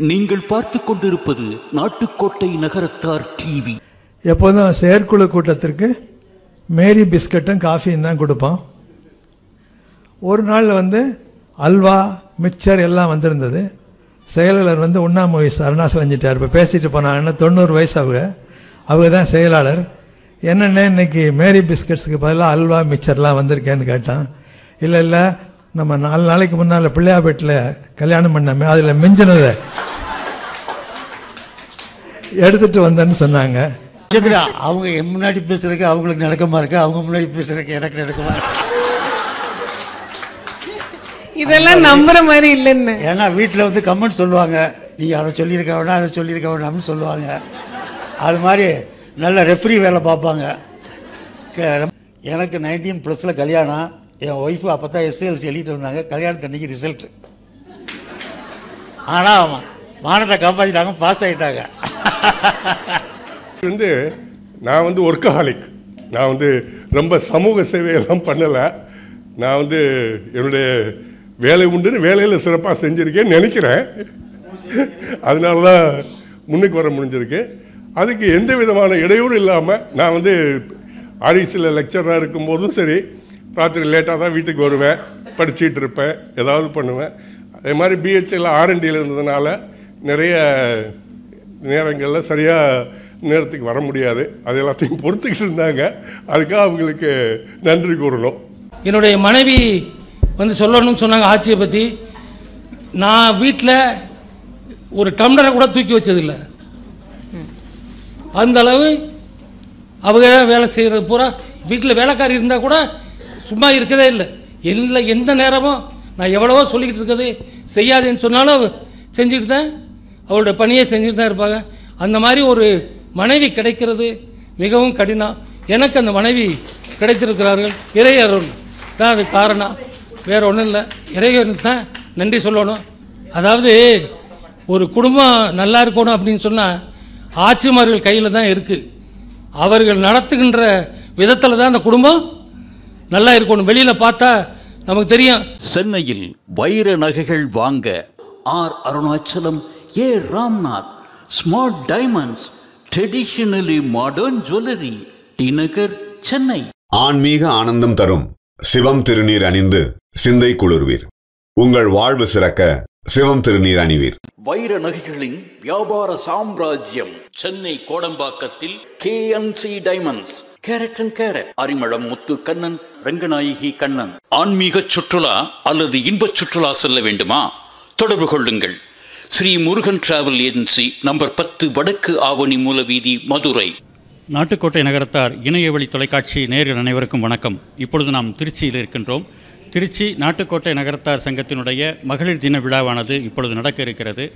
நீங்கள் பார்த்து கொண்டிருப்பது நாட்டுக்கோட்டை நகரத்தார் டிவி. எப்போதும் செயற்குழு கூட்டத்திற்கு மேரி பிஸ்கட்டும் காஃபியும் தான் கொடுப்போம். ஒரு நாள் வந்து அல்வா மிக்சர் எல்லாம் வந்திருந்தது. செயலாளர் வந்து உண்ணாமொழி அருணாசலஞ்சிட்டார் இப்போ பேசிட்டு போனாங்கன்னா தொண்ணூறு வயசு அவங்க. அவங்க தான் செயலாளர். என்னென்ன இன்னைக்கு மேரி பிஸ்கட்ஸுக்கு பதிலாக அல்வா மிக்சர்லாம் வந்திருக்கேன்னு கேட்டான். இல்லை இல்லை நம்ம நாலு நாளைக்கு முன்னால் பிள்ளையாபேட்டில் கல்யாணம் பண்ணாமே அதில் மிஞ்சினதை. எடுத்துட்டு வந்தேன்னு சொன்னாங்க. அவங்க என் முன்னாடி பேசுறதுக்கு அவங்களுக்கு நடக்கமா இருக்கு? அவங்க முன்னாடி பேசுறதுக்கு எனக்கு நடக்கமா இருக்கு? இதெல்லாம் நம்புற மாதிரி இல்லைன்னு. ஏன்னா வீட்டில் வந்து கமெண்ட் சொல்லுவாங்க. நீங்கள் அதை சொல்லியிருக்க வேணாம் அதை சொல்லியிருக்க வேணாம்னு சொல்லுவாங்க. அது மாதிரி நல்ல ரெஃப்ரி வேலை பார்ப்பாங்க. க- எனக்கு நைன்டீன் ப்ளஸில் கல்யாணம். என் ஒய்ஃபு அப்போ தான் எஸ்எல்சி எழுதிட்டு வந்தாங்க. கல்யாணத்தன்னைக்கு ரிசல்ட்டு ஆனால் மானத்தை காப்பாற்றிட்டாங்க பாஸ் ஆகிட்டாங்க வந்து நான் வந்து ஒர்க்கஹாலிக் நான் வந்து ரொம்ப சமூக சேவையெல்லாம் பண்ணலை. நான் வந்து என்னுடைய வேலை உண்டுன்னு வேலையில் சிறப்பாக செஞ்சுருக்கேன்னு நினைக்கிறேன். அதனால தான் முன்னுக்கு வர முடிஞ்சிருக்கு. அதுக்கு எந்த விதமான இடையூறு இல்லாமல் நான் வந்து ஆரிஸில் லெக்சராக இருக்கும்போதும் சரி ராத்திரி லேட்டாக தான் வீட்டுக்கு வருவேன் படிச்சுட்டு இருப்பேன் ஏதாவது பண்ணுவேன். அதே மாதிரி பிஹெச்எல் ஆர்என்டியில் இருந்ததுனால நிறைய நேரங்களில் சரியாக நேரத்துக்கு வர முடியாது. அது எல்லாத்தையும் பொறுத்துக்கிட்டு இருந்தாங்க. அதுக்காக அவங்களுக்கு நன்றி கூறணும். என்னுடைய மனைவி வந்து சொல்லணும்னு சொன்னாங்க ஆட்சியை பற்றி நான் வீட்டில் ஒரு டம்ளரை கூட தூக்கி வச்சதில்லை. அந்த அளவு அவங்க வேலை செய்கிறது பூரா. வீட்டில் வேலைக்காரி இருந்தால் கூட சும்மா இருக்கதே இல்லை. எல்லா எந்த நேரமும் நான் எவ்வளவோ சொல்லிக்கிட்டு இருக்கிறது செய்யாதேன்னு சொன்னாலும் செஞ்சுக்கிட்டு தான் அவளுடைய பணியை செஞ்சுட்டு தான் இருப்பாங்க. அந்த மாதிரி ஒரு மனைவி கிடைக்கிறது மிகவும் கடினம். எனக்கு அந்த மனைவி கிடைத்திருக்கிறார்கள். இறையருள் தான் அது காரணம். வேறு ஒன்றும் இல்லை. இறைவனுக்கு தான் நன்றி சொல்லணும். அதாவது ஒரு குடும்பம் நல்லா இருக்கணும் அப்படின்னு சொன்னால் ஆட்சிமார்கள் கையில் தான் இருக்குது அவர்கள் நடத்துகின்ற விதத்தில் தான் அந்த குடும்பம் நல்லா இருக்கணும். வெளியில் பார்த்தா நமக்கு தெரியும். சென்னையில் வைர நகைகள் வாங்க R. Arunachalam A. Ramnath smart diamonds traditionally modern jewellery T Nagar Chennai. ஆன்மீக ஆனந்தம் தரும் சிவம் திருநீர் அணிந்து சிந்தை குளிர்வீர். உங்கள் வாழ்வு சிறக்க சிவம் திருநீர் அணிவீர். வைர நகைகளின் வியாபார சாம்ராஜ்யம் Chennai கோடம்பாக்கத்தில் KNC diamonds carat and carat Arimalam Muthu Kannan Ranganayaki Kannan. ஆன்மீக சுற்றுலா அல்லது இன்பச் சுற்றுலா செல்ல வேண்டுமா? தொடர்பு கொள்ளுங்கள். Sri Murugan travel agency number பத்து வடக்கு ஆவணி மூலவீதி மதுரை. நாட்டுக்கோட்டை நகரத்தார் இணையவழி தொலைக்காட்சி நேயர்கள் அனைவருக்கும் வணக்கம். இப்பொழுது நாம் திருச்சியில் இருக்கின்றோம். திருச்சி நாட்டுக்கோட்டை நகரத்தார் சங்கத்தினுடைய மகளிர் தின விழாவானது இப்பொழுது நடக்க இருக்கிறது.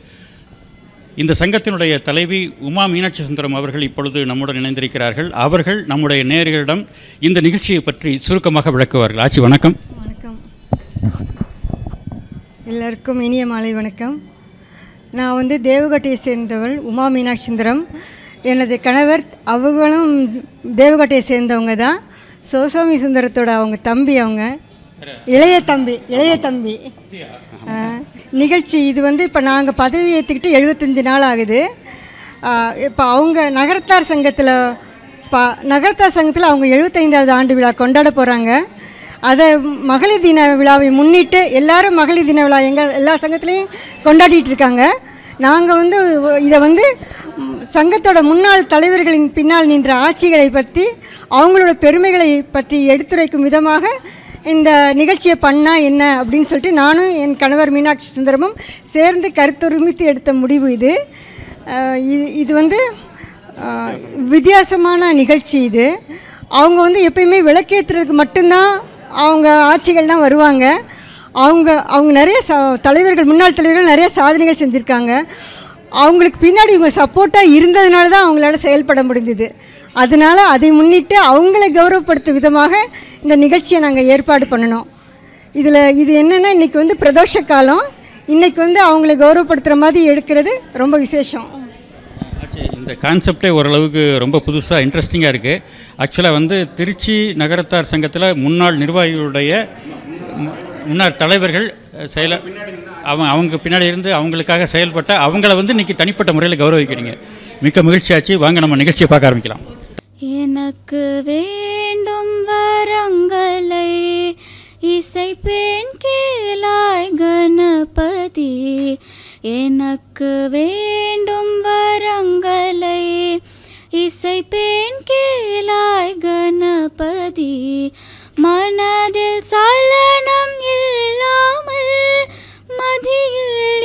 இந்த சங்கத்தினுடைய தலைவி உமா மீனாட்சி சுந்தரம் அவர்கள் இப்பொழுது நம்முடன் இணைந்திருக்கிறார்கள். அவர்கள் நம்முடைய நேயர்களிடம் இந்த நிகழ்ச்சியை பற்றி சுருக்கமாக விளக்குவார்கள். ஆட்சி வணக்கம். வணக்கம். எல்லாருக்கும் இனிய மாலை வணக்கம். நான் வந்து தேவகட்டையை சேர்ந்தவள் உமா மீனாட்சிந்தரம். எனது கணவர் அவங்களும் தேவகட்டையை சேர்ந்தவங்க தான். சோசோமி சுந்தரத்தோட அவங்க தம்பி அவங்க. இளைய தம்பி இளைய தம்பி. நிகழ்ச்சி இது வந்து இப்போ நாங்கள் பதவி ஏற்றுக்கிட்டு எழுபத்தஞ்சி நாள் ஆகுது. இப்போ அவங்க நகரத்தார் சங்கத்தில் ப நகரத்தார் சங்கத்தில் அவங்க எழுபத்தைந்தாவது ஆண்டு விழா கொண்டாட போகிறாங்க அதை மகளிர் தின விழாவை முன்னிட்டு எல்லாரும் மகளிர் தின விழா எங்கள் எல்லா சங்கத்துலேயும் கொண்டாடிட்டு இருக்காங்க. நாங்கள் வந்து இதை வந்து சங்கத்தோட முன்னாள் தலைவர்களின் பின்னால் நின்ற ஆட்சிகளை பற்றி அவங்களோட பெருமைகளை பற்றி எடுத்துரைக்கும் விதமாக இந்த நிகழ்ச்சியை பண்ணால் என்ன அப்படின்னு சொல்லிட்டு நானும் என் கணவர் மீனாட்சி சுந்தரமும் சேர்ந்து கருத்தொருமித்து எடுத்த முடிவு இது. இது- இது வந்து வித்தியாசமான நிகழ்ச்சி இது. அவங்க வந்து எப்பயுமே விளக்கேற்றுறதுக்கு மட்டும்தான் அவங்க ஆட்சிகள்லாம் வருவாங்க. அவங்க அவங்க நிறைய ச தலைவர்கள் முன்னாள் தலைவர்கள் நிறைய சாதனைகள் செஞ்சுருக்காங்க. அவங்களுக்கு பின்னாடி இவங்க சப்போர்ட்டாக இருந்ததுனால தான் அவங்களால செயல்பட முடிந்தது அதனால் அதை முன்னிட்டு அவங்கள கௌரவப்படுத்தும் விதமாக இந்த நிகழ்ச்சியை நாங்கள் ஏற்பாடு பண்ணினோம் இதில் இது என்னென்னா இன்றைக்கி வந்து பிரதோஷ காலம். இன்றைக்கி வந்து அவங்கள கௌரவப்படுத்துகிற மாதிரி எடுக்கிறது ரொம்ப விசேஷம். இந்த கான்செப்டே ஓரளவுக்கு ரொம்ப புதுசாக இன்ட்ரெஸ்டிங்காக இருக்குது ஆக்சுவலாக வந்து திருச்சி நகரத்தார் சங்கத்தில் முன்னாள் நிர்வாகிகளுடைய முன்னாள் தலைவர்கள் செயல அவங்க அவங்க பின்னாடி இருந்து அவங்களுக்காக செயல்பட்ட அவங்கள வந்து இன்றைக்கி தனிப்பட்ட முறையில் கௌரவிக்கிறீங்க. மிக்க மகிழ்ச்சியாச்சு. வாங்க நம்ம நிகழ்ச்சியை பார்க்க ஆரம்பிக்கலாம். எனக்கு வேண்டும் வரங்களை இசை பெண் கேளாய் கணபதி எனக்கு வேண்டும் வரங்களை. இசை பெண் கேளாய் கணபதி மனதில் சலனம் இல்லாமல் மதியில்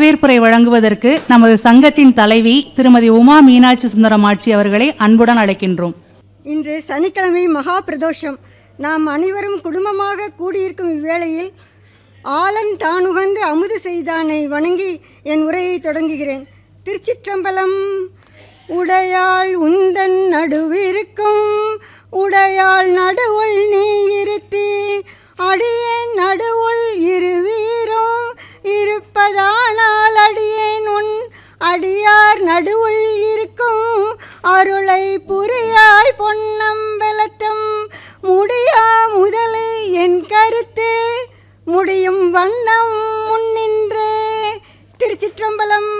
வரவேற்புரை வழங்குவதற்கு நமது சங்கத்தின் தலைவி திருமதி உமா மீனாட்சி சுந்தரமாட்சி அவர்களை அன்புடன் அழைக்கின்றோம். இன்று சனிக்கிழமை மகா பிரதோஷம். நாம் அனைவரும் குடும்பமாக கூடியிருக்கும் இவ்வேளையில் ஆலன் தானுகந்து அமுது செய்தானை வணங்கி என் உரையை தொடங்குகிறேன். திருச்சிற்றம்பலம் உடையாள் உந்தன் நடுவிருக்கும் உடையாள் நடுவுள் நீ இருத்தி அடியேன் நடுவுள் இருவி இருப்பதானால் அடியேன் உன் அடியார் நடுவுள் இருக்கும். அருளை புரியாய் பொன்னம்பலத்தம் முடியா முதலே என் கருத்து. முடியும் வண்ணம் முன்னின்றே. திருச்சிற்றம்பலம்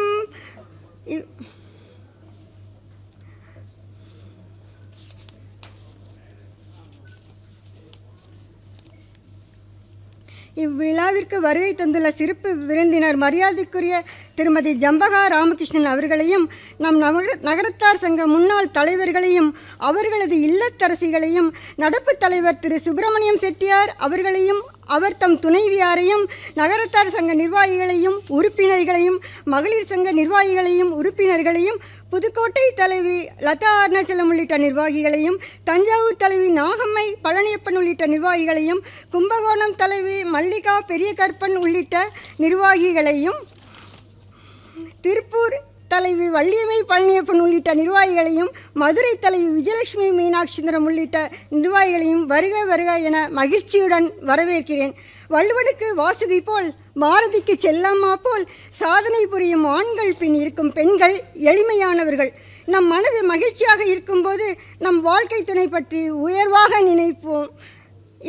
இவ்விழாவிற்கு வருகை தந்துள்ள சிறப்பு விருந்தினர் மரியாதைக்குரிய திருமதி ஜம்பகா ராமகிருஷ்ணன் அவர்களையும் நம் நகர நகரத்தார் சங்க முன்னாள் தலைவர்களையும் அவர்களது இல்லத்தரசிகளையும் நடப்பு தலைவர் திரு சுப்பிரமணியம் செட்டியார் அவர்களையும் அவர் தம் துணைவியாரையும் நகரத்தார் சங்க நிர்வாகிகளையும் உறுப்பினர்களையும் மகளிர் சங்க நிர்வாகிகளையும் உறுப்பினர்களையும் புதுக்கோட்டை தலைவி லதா அருணாச்சலம் உள்ளிட்ட நிர்வாகிகளையும் தஞ்சாவூர் தலைவி நாகம்மை பழனியப்பன் உள்ளிட்ட நிர்வாகிகளையும் கும்பகோணம் தலைவி மல்லிகா பெரியகற்பன் உள்ளிட்ட நிர்வாகிகளையும் திருப்பூர் தலைவி வள்ளியம்மை பழனியப்பன் உள்ளிட்ட நிர்வாகிகளையும் மதுரை தலைவி விஜயலட்சுமி மீனாட்சிந்தரம் உள்ளிட்ட நிர்வாகிகளையும் வருக வருக என மகிழ்ச்சியுடன் வரவேற்கிறேன். வள்ளுவனுக்கு வாசுகி போல் பாரதிக்கு செல்லம்மா போல் சாதனை புரியும் ஆண்கள் பின் இருக்கும் பெண்கள் எளிமையானவர்கள். நம் மனது மகிழ்ச்சியாக இருக்கும்போது நம் வாழ்க்கை துணை பற்றி உயர்வாக நினைப்போம்.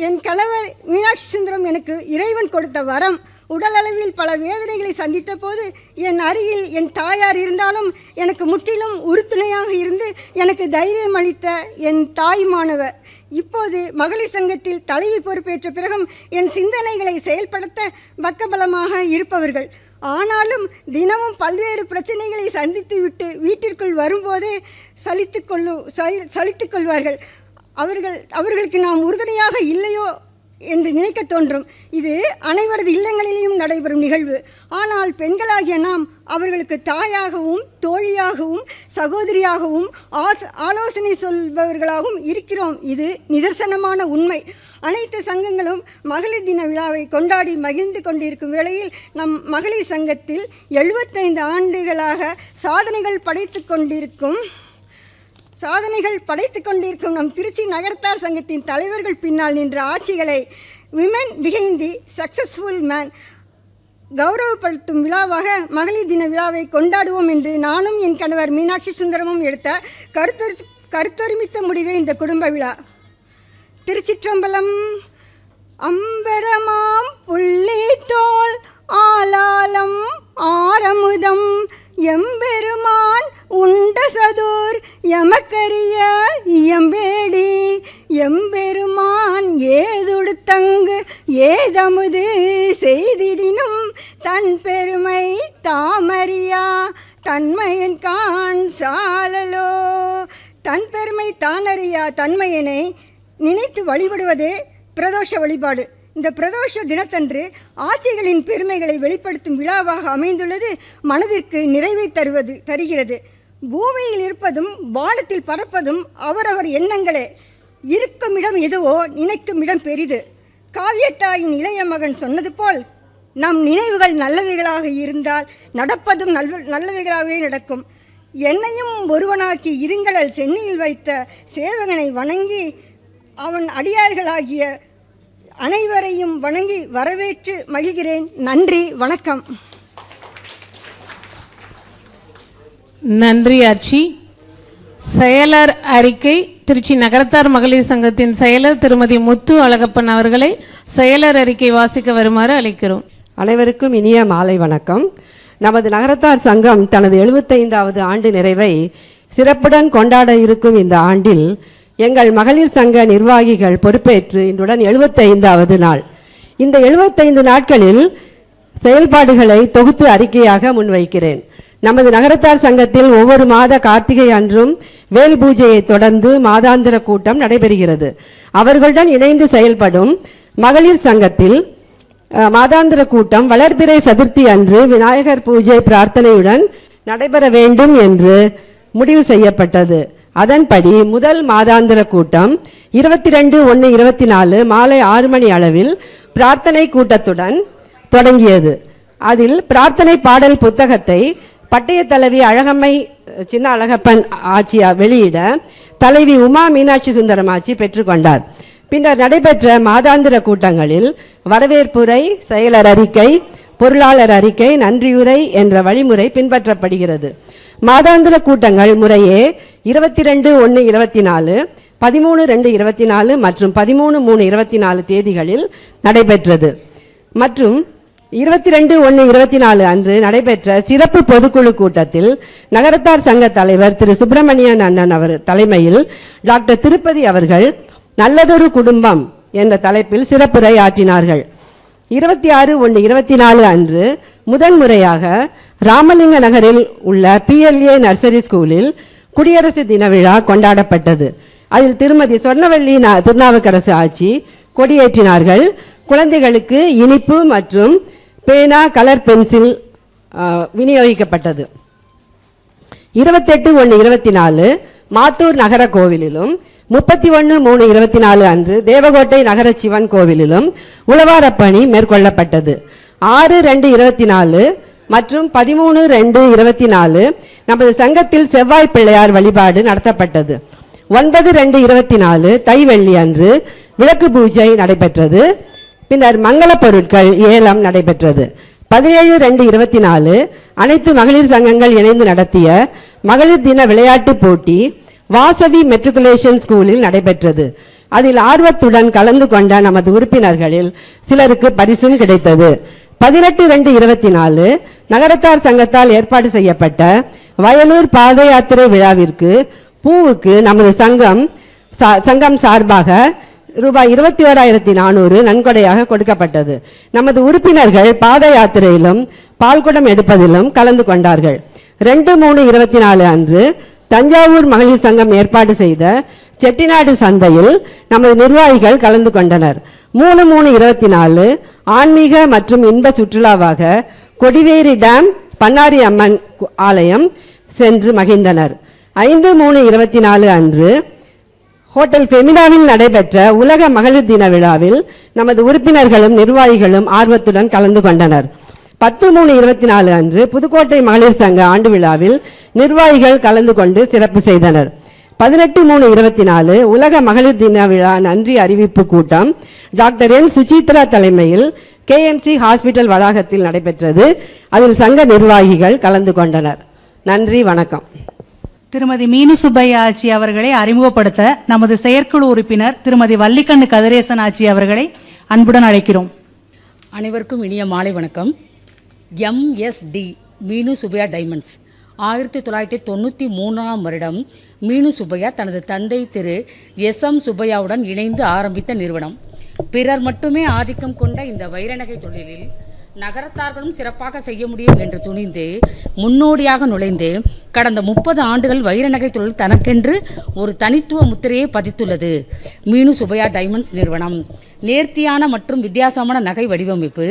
என் கணவர் மீனாட்சி சுந்தரம் எனக்கு இறைவன் கொடுத்த வரம். உடலளவில் பல வேதனைகளை சந்தித்த போது என் அருகில் என் தாயார் இருந்தாலும் எனக்கு முற்றிலும் உறுதுணையாக இருந்து எனக்கு தைரியம் அளித்த என் தாய்மானவர் இப்போது மகளிர் சங்கத்தில் தலைவி பொறுப்பேற்ற பிறகும் என் சிந்தனைகளை செயல்படுத்த பக்கபலமாக இருப்பவர்கள். ஆனாலும் தினமும் பல்வேறு பிரச்சனைகளை சந்தித்துவிட்டு வீட்டிற்குள் வரும்போதே சலித்து கொள்ளும் சலி- கொள்வார்கள் அவர்கள் அவர்களுக்கு நாம் உறுதுணையாக இல்லையோ என்று நினைக்க தோன்றும். இது அனைவரது இல்லங்களிலேயும் நடைபெறும் நிகழ்வு. ஆனால் பெண்களாகிய நாம் அவர்களுக்கு தாயாகவும் தோழியாகவும் சகோதரியாகவும் ஆஸ் ஆலோசனை சொல்பவர்களாகவும் இருக்கிறோம். இது நிதர்சனமான உண்மை. அனைத்து சங்கங்களும் மகளிர் தின விழாவை கொண்டாடி மகிழ்ந்து கொண்டிருக்கும் வேளையில் நம் மகளிர் சங்கத்தில் எழுபத்தைந்து ஆண்டுகளாக சாதனைகள் படைத்து கொண்டிருக்கும் சாதனைகள் படைத்து கொண்டிருக்கும் நம் திருச்சி நகரத்தார் சங்கத்தின் தலைவர்கள் பின்னால் நின்ற ஆட்சிகளை விமன் பிஹைண்ட் சக்சஸ்ஃபுல் மேன் கௌரவப்படுத்தும் விழாவாக மகளிர் தின விழாவை கொண்டாடுவோம் என்று நானும் என் கணவர் மீனாட்சி சுந்தரமும் எடுத்த கருத்தொரு கருத்தொருமித்த முடிவே இந்த குடும்ப விழா. திருச்சிற்றம்பலம் அம்பரமாம் புள்ளி தோல் ஆலாலம் ஆரமுதம். எம்பெருமான் உண்ட சதுர் எமக்கரிய இயம்பேடி. எம்பெருமான் ஏதுடுத்தங்கு ஏதமுது செய்திடினும் தன் பெருமை தாமறியா. தன்மையன் கான் சாலலோ. தன் பெருமை தானறியா. தன்மையனை நினைத்து வழிபடுவதே பிரதோஷ வழிபாடு. இந்த பிரதோஷ தினத்தன்று ஆட்சிகளின் பெருமைகளை வெளிப்படுத்தும் விழாவாக அமைந்துள்ளது மனதிற்கு நிறைவை தருவது தருகிறது. பூமியில் இருப்பதும் வானத்தில் பறப்பதும் அவரவர் எண்ணங்களே. இருக்கும் இடம் எதுவோ நினைக்கும் இடம் பெரிது. காவியத்தாயின் இளைய மகன் சொன்னது போல் நம் நினைவுகள் நல்லவைகளாக இருந்தால் நடப்பதும் நல்வ நல்லவைகளாகவே நடக்கும். என்னையும் ஒருவனாக்கி இருங்கடல் சென்னையில் வைத்த சேவகனை வணங்கி அவன் அடியார்களாகிய அனைவரையும் வணங்கி வரவேற்று மகிழ்கிறேன். நன்றி வணக்கம். நன்றி ஆட்சி செயலர் அறிக்கை திருச்சி நகரத்தார் மகளிர் சங்கத்தின் செயலர் திருமதி முத்து அழகப்பன் அவர்களை செயலர் அறிக்கை வாசிக்க வருமாறு அழைக்கிறோம். அனைவருக்கும் இனிய மாலை வணக்கம். நமது நகரத்தார் சங்கம் தனது எழுபத்தைந்தாவது ஆண்டு நிறைவை சிறப்புடன் கொண்டாட இருக்கும் இந்த ஆண்டில் எங்கள் மகளிர் சங்க நிர்வாகிகள் பொறுப்பேற்று இன்றுடன் எழுபத்தைந்தாவது நாள். இந்த எழுபத்தைந்து நாட்களில் செயல்பாடுகளை தொகுத்து அறிக்கையாக முன்வைக்கிறேன். நமது நகரத்தார் சங்கத்தில் ஒவ்வொரு மாத கார்த்திகை அன்றும் வேல் பூஜையை தொடர்ந்து மாதாந்திர கூட்டம் நடைபெறுகிறது. அவர்களுடன் இணைந்து செயல்படும் மகளிர் சங்கத்தில் மாதாந்திர கூட்டம் வளர்பிறை சதுர்த்தி அன்று விநாயகர் பூஜை பிரார்த்தனையுடன் நடைபெற வேண்டும் என்று முடிவு செய்யப்பட்டது. அதன்படி முதல் மாதாந்திர கூட்டம் இருபத்தி ரெண்டு ஒன்று இருபத்தி நாலு மாலை ஆறு மணி அளவில் பிரார்த்தனை கூட்டத்துடன் தொடங்கியது. அதில் பிரார்த்தனை பாடல் புத்தகத்தை பட்டய தலைவி அழகம்மை சின்ன அழகப்பன் ஆட்சியா வெளியிட தலைவி உமா மீனாட்சி சுந்தரம் ஆட்சி பெற்றுக்கொண்டார் பின்னர் நடைபெற்ற மாதாந்திர கூட்டங்களில் வரவேற்புரை செயலர் அறிக்கை பொருளாளர் அறிக்கை நன்றியுரை என்ற வழிமுறை பின்பற்றப்படுகிறது. மாதாந்திர கூட்டங்கள் முறையே இருபத்தி ரெண்டு ஒன்று இருபத்தி நாலு பதிமூணு ரெண்டு இருபத்தி நாலு மற்றும் பதிமூணு மூணு இருபத்தி நாலு தேதிகளில் நடைபெற்றது. மற்றும் இருபத்தி ரெண்டு ஒன்று இருபத்தி நாலு அன்று நடைபெற்ற சிறப்பு பொதுக்குழு கூட்டத்தில் நகரத்தார் சங்க தலைவர் திரு சுப்பிரமணியன் அண்ணன் அவர் தலைமையில் டாக்டர் திருப்பதி அவர்கள் நல்லதொரு குடும்பம் என்ற தலைப்பில் சிறப்புரை ஆற்றினார்கள் இருபத்தி ஆறு ஒன்று இருபத்தி நாலு அன்று முதன்முறையாக ராமலிங்க நகரில் உள்ள பிஎல்ஏ நர்சரி ஸ்கூலில் குடியரசு தின விழா கொண்டாடப்பட்டது. அதில் திருமதி சொர்ணவள்ளி திருநாவுக்கரசு ஆட்சி கொடியேற்றினார்கள். குழந்தைகளுக்கு இனிப்பு மற்றும் பேனா கலர் பென்சில் விநியோகிக்கப்பட்டது. இருபத்தெட்டு ஒன்று இருபத்தி நாலு மாத்தூர் நகர கோவிலிலும் முப்பத்தி ஒன்று மூணு இருபத்தி நாலு அன்று தேவகோட்டை நகர சிவன் கோவிலிலும் உழவாரப்பணி மேற்கொள்ளப்பட்டது. ஆறு ரெண்டு இருபத்தி நாலு மற்றும் பதிமூணு ரெண்டு இருபத்தி நாலு நமது சங்கத்தில் செவ்வாய் பிள்ளையார் வழிபாடு நடத்தப்பட்டது. ஒன்பது ரெண்டு இருபத்தி நாலு தை வெள்ளி அன்று விளக்கு பூஜை நடைபெற்றது. பின்னர் மங்கள பொருட்கள் ஏலம் நடைபெற்றது. பதினேழு ரெண்டு இருபத்தி நாலு அனைத்து மகளிர் சங்கங்கள் இணைந்து நடத்திய மகளிர் தின விளையாட்டுப் போட்டி வாசவி மெட்ரிகுலேஷன் ஸ்கூலில் நடைபெற்றது. அதில் ஆர்வத்துடன் கலந்து கொண்ட நமது உறுப்பினர்களில் சிலருக்கு பரிசும் கிடைத்தது. பதினெட்டு ரெண்டு இருபத்தி நாலு நகரத்தார் சங்கத்தால் ஏற்பாடு செய்யப்பட்ட வயலூர் பாத யாத்திரை விழாவிற்கு பூவுக்கு நமது சங்கம் சா- சங்கம் சார்பாக ரூபாய் இருபத்தி ஓராயிரத்தி நானூறு நன்கொடையாக கொடுக்கப்பட்டது. நமது உறுப்பினர்கள் பாத யாத்திரையிலும் பால்குடம் எடுப்பதிலும் கலந்து கொண்டார்கள். ரெண்டு மூணு இருபத்தி நாலு அன்று தஞ்சாவூர் மகளிர் சங்கம் ஏற்பாடு செய்த செட்டிநாடு சந்தையில் நமது நிர்வாகிகள் கலந்து கொண்டனர். மூணு மூணு இருபத்தி நாலு ஆன்மீக மற்றும் இன்ப சுற்றுலாவாக கொடிவேரி டேம் பண்ணாரி அம்மன் ஆலயம் சென்று மகிழ்ந்தனர். ஐந்து மூணு இருபத்தி நாலு அன்று ஹோட்டல் ஃபெமினாவில் நடைபெற்ற உலக மகளிர் தின விழாவில் நமது உறுப்பினர்களும் நிர்வாகிகளும் ஆர்வத்துடன் கலந்து கொண்டனர். பத்து மூணு இருபத்தி நாலு அன்று புதுக்கோட்டை மகளிர் சங்க ஆண்டு விழாவில் நிர்வாகிகள் கலந்து கொண்டு சிறப்பு செய்தனர். பதினெட்டு மூணு இருபத்தி நாலு உலக மகளிர் தின விழா நன்றி அறிவிப்பு கூட்டம் டாக்டர் என் சுசித்ரா தலைமையில் கேஎம்சி ஹாஸ்பிட்டல் வளாகத்தில் நடைபெற்றது. அதில் சங்க நிர்வாகிகள் கலந்து கொண்டனர். நன்றி வணக்கம். திருமதி மீனு சுப்பையா ஆச்சி அவர்களை அறிமுகப்படுத்த நமது செயற்குழு உறுப்பினர் திருமதி வள்ளிக்கண்ணு கதிரேசன் ஆச்சி அவர்களை அன்புடன் அழைக்கிறோம். அனைவருக்கும் இனிய மாலை வணக்கம். எம்எஸ்டி மீனு சுபையா டைமண்ட்ஸ் ஆயிரத்தி தொள்ளாயிரத்தி தொண்ணூற்றி மூணாம் வருடம் மீனு சுப்பையா தனது தந்தை திரு எஸ் எம் சுப்பையாவுடன் இணைந்து ஆரம்பித்த நிறுவனம். பிறர் மட்டுமே ஆதிக்கம் கொண்ட இந்த வைரநகை தொழிலில் நகரத்தார்களும் சிறப்பாக செய்ய முடியும் என்று துணிந்து முன்னோடியாக நுழைந்து கடந்த முப்பது ஆண்டுகள் வைரநகை தொழில் தனக்கென்று ஒரு தனித்துவ முத்திரையை பதித்துள்ளது. மீனு சுபையா டைமண்ட்ஸ் நிறுவனம். நேர்த்தியான மற்றும் வித்தியாசமான நகை வடிவமைப்பு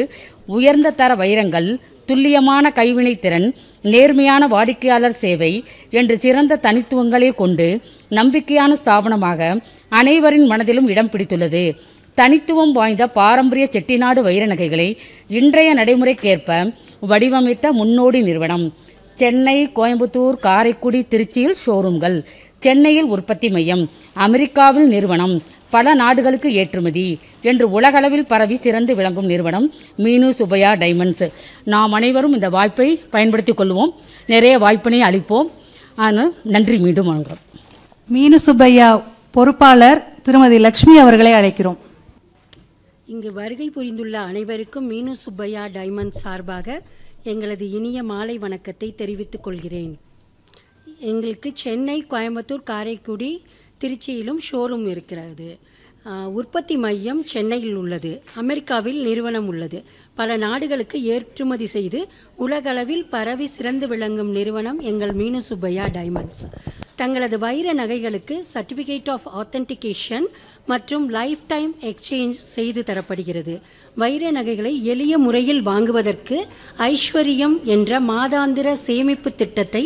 உயர்ந்த தர வைரங்கள் துல்லியமான கைவினை திறன் நேர்மையான வாடிக்கையாளர் சேவை என்று சிறந்த தனித்துவங்களை கொண்டு நம்பிக்கையான ஸ்தாபனமாக அனைவரின் மனதிலும் இடம் பிடித்துள்ளது. தனித்துவம் வாய்ந்த பாரம்பரிய செட்டிநாடு வைர நகைகளை இன்றைய நடைமுறைக்கேற்ப வடிவமைத்த முன்னோடி நிறுவனம். சென்னை கோயம்புத்தூர் காரைக்குடி திருச்சியில் ஷோரூம்கள். சென்னையில் உற்பத்தி மையம். அமெரிக்காவில் நிறுவனம். பல நாடுகளுக்கு ஏற்றுமதி. என்று உலகளவில் பரவி சிறந்து விளங்கும் நிறுவனம் மீனு சுபையா டைமண்ட்ஸ். நாம் அனைவரும் இந்த வாய்ப்பை பயன்படுத்திக் கொள்வோம். நிறைய வாய்ப்பினை அளிப்போம். ஆனால் நன்றி. மீண்டும் வணங்குகிறோம் மீனு சுப்பையா பொறுப்பாளர் திருமதி லக்ஷ்மி அவர்களை அழைக்கிறோம். இங்கு வருகை புரிந்துள்ள அனைவருக்கும் மீனு சுப்பையா டைமண்ட் சார்பாக எங்களது இனிய மாலை வணக்கத்தை தெரிவித்துக் கொள்கிறேன். எங்களுக்கு சென்னை கோயம்புத்தூர் காரைக்குடி திருச்சியிலும் ஷோரூம் இருக்கிறது. உற்பத்தி மையம் சென்னையில் உள்ளது. அமெரிக்காவில் நிறுவனம் உள்ளது. பல நாடுகளுக்கு ஏற்றுமதி செய்து உலகளவில் பரவி சிறந்து விளங்கும் நிறுவனம் எங்கள் மீனு சுப்பையா டைமண்ட்ஸ். தங்களது வைர நகைகளுக்கு சர்டிஃபிகேட் ஆஃப் ஆத்தென்டிகேஷன் மற்றும் லைஃப் டைம் எக்ஸ்சேஞ்ச் செய்து தரப்படுகிறது. வைர நகைகளை எளிய முறையில் வாங்குவதற்கு ஐஸ்வர்யம் என்ற மாதாந்திர சேமிப்பு திட்டத்தை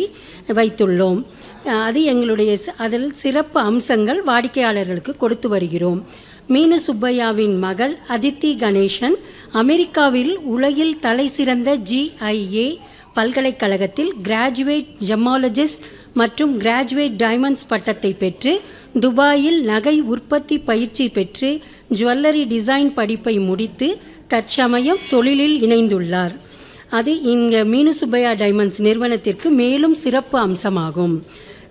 வைத்துள்ளோம். அது எங்களுடைய அதில் சிறப்பு அம்சங்கள் வாடிக்கையாளர்களுக்கு கொடுத்து வருகிறோம். மீனு சுப்பையாவின் மகள் அதித்தி கணேசன் அமெரிக்காவில் உலகில் தலை சிறந்த ஜிஐஏ பல்கலைக்கழகத்தில் கிராஜுவேட் ஜெமாலஜிஸ்ட் மற்றும் கிராஜுவேட் டைமண்ட்ஸ் பட்டத்தை பெற்று துபாயில் நகை உற்பத்தி பயிற்சி பெற்று ஜுவல்லரி டிசைன் படிப்பை முடித்து தற்சமயம் தொழிலில் இணைந்துள்ளார். அது இங்கே மீனுசுப்பையா டைமண்ட்ஸ் நிறுவனத்திற்கு மேலும் சிறப்பு அம்சமாகும்.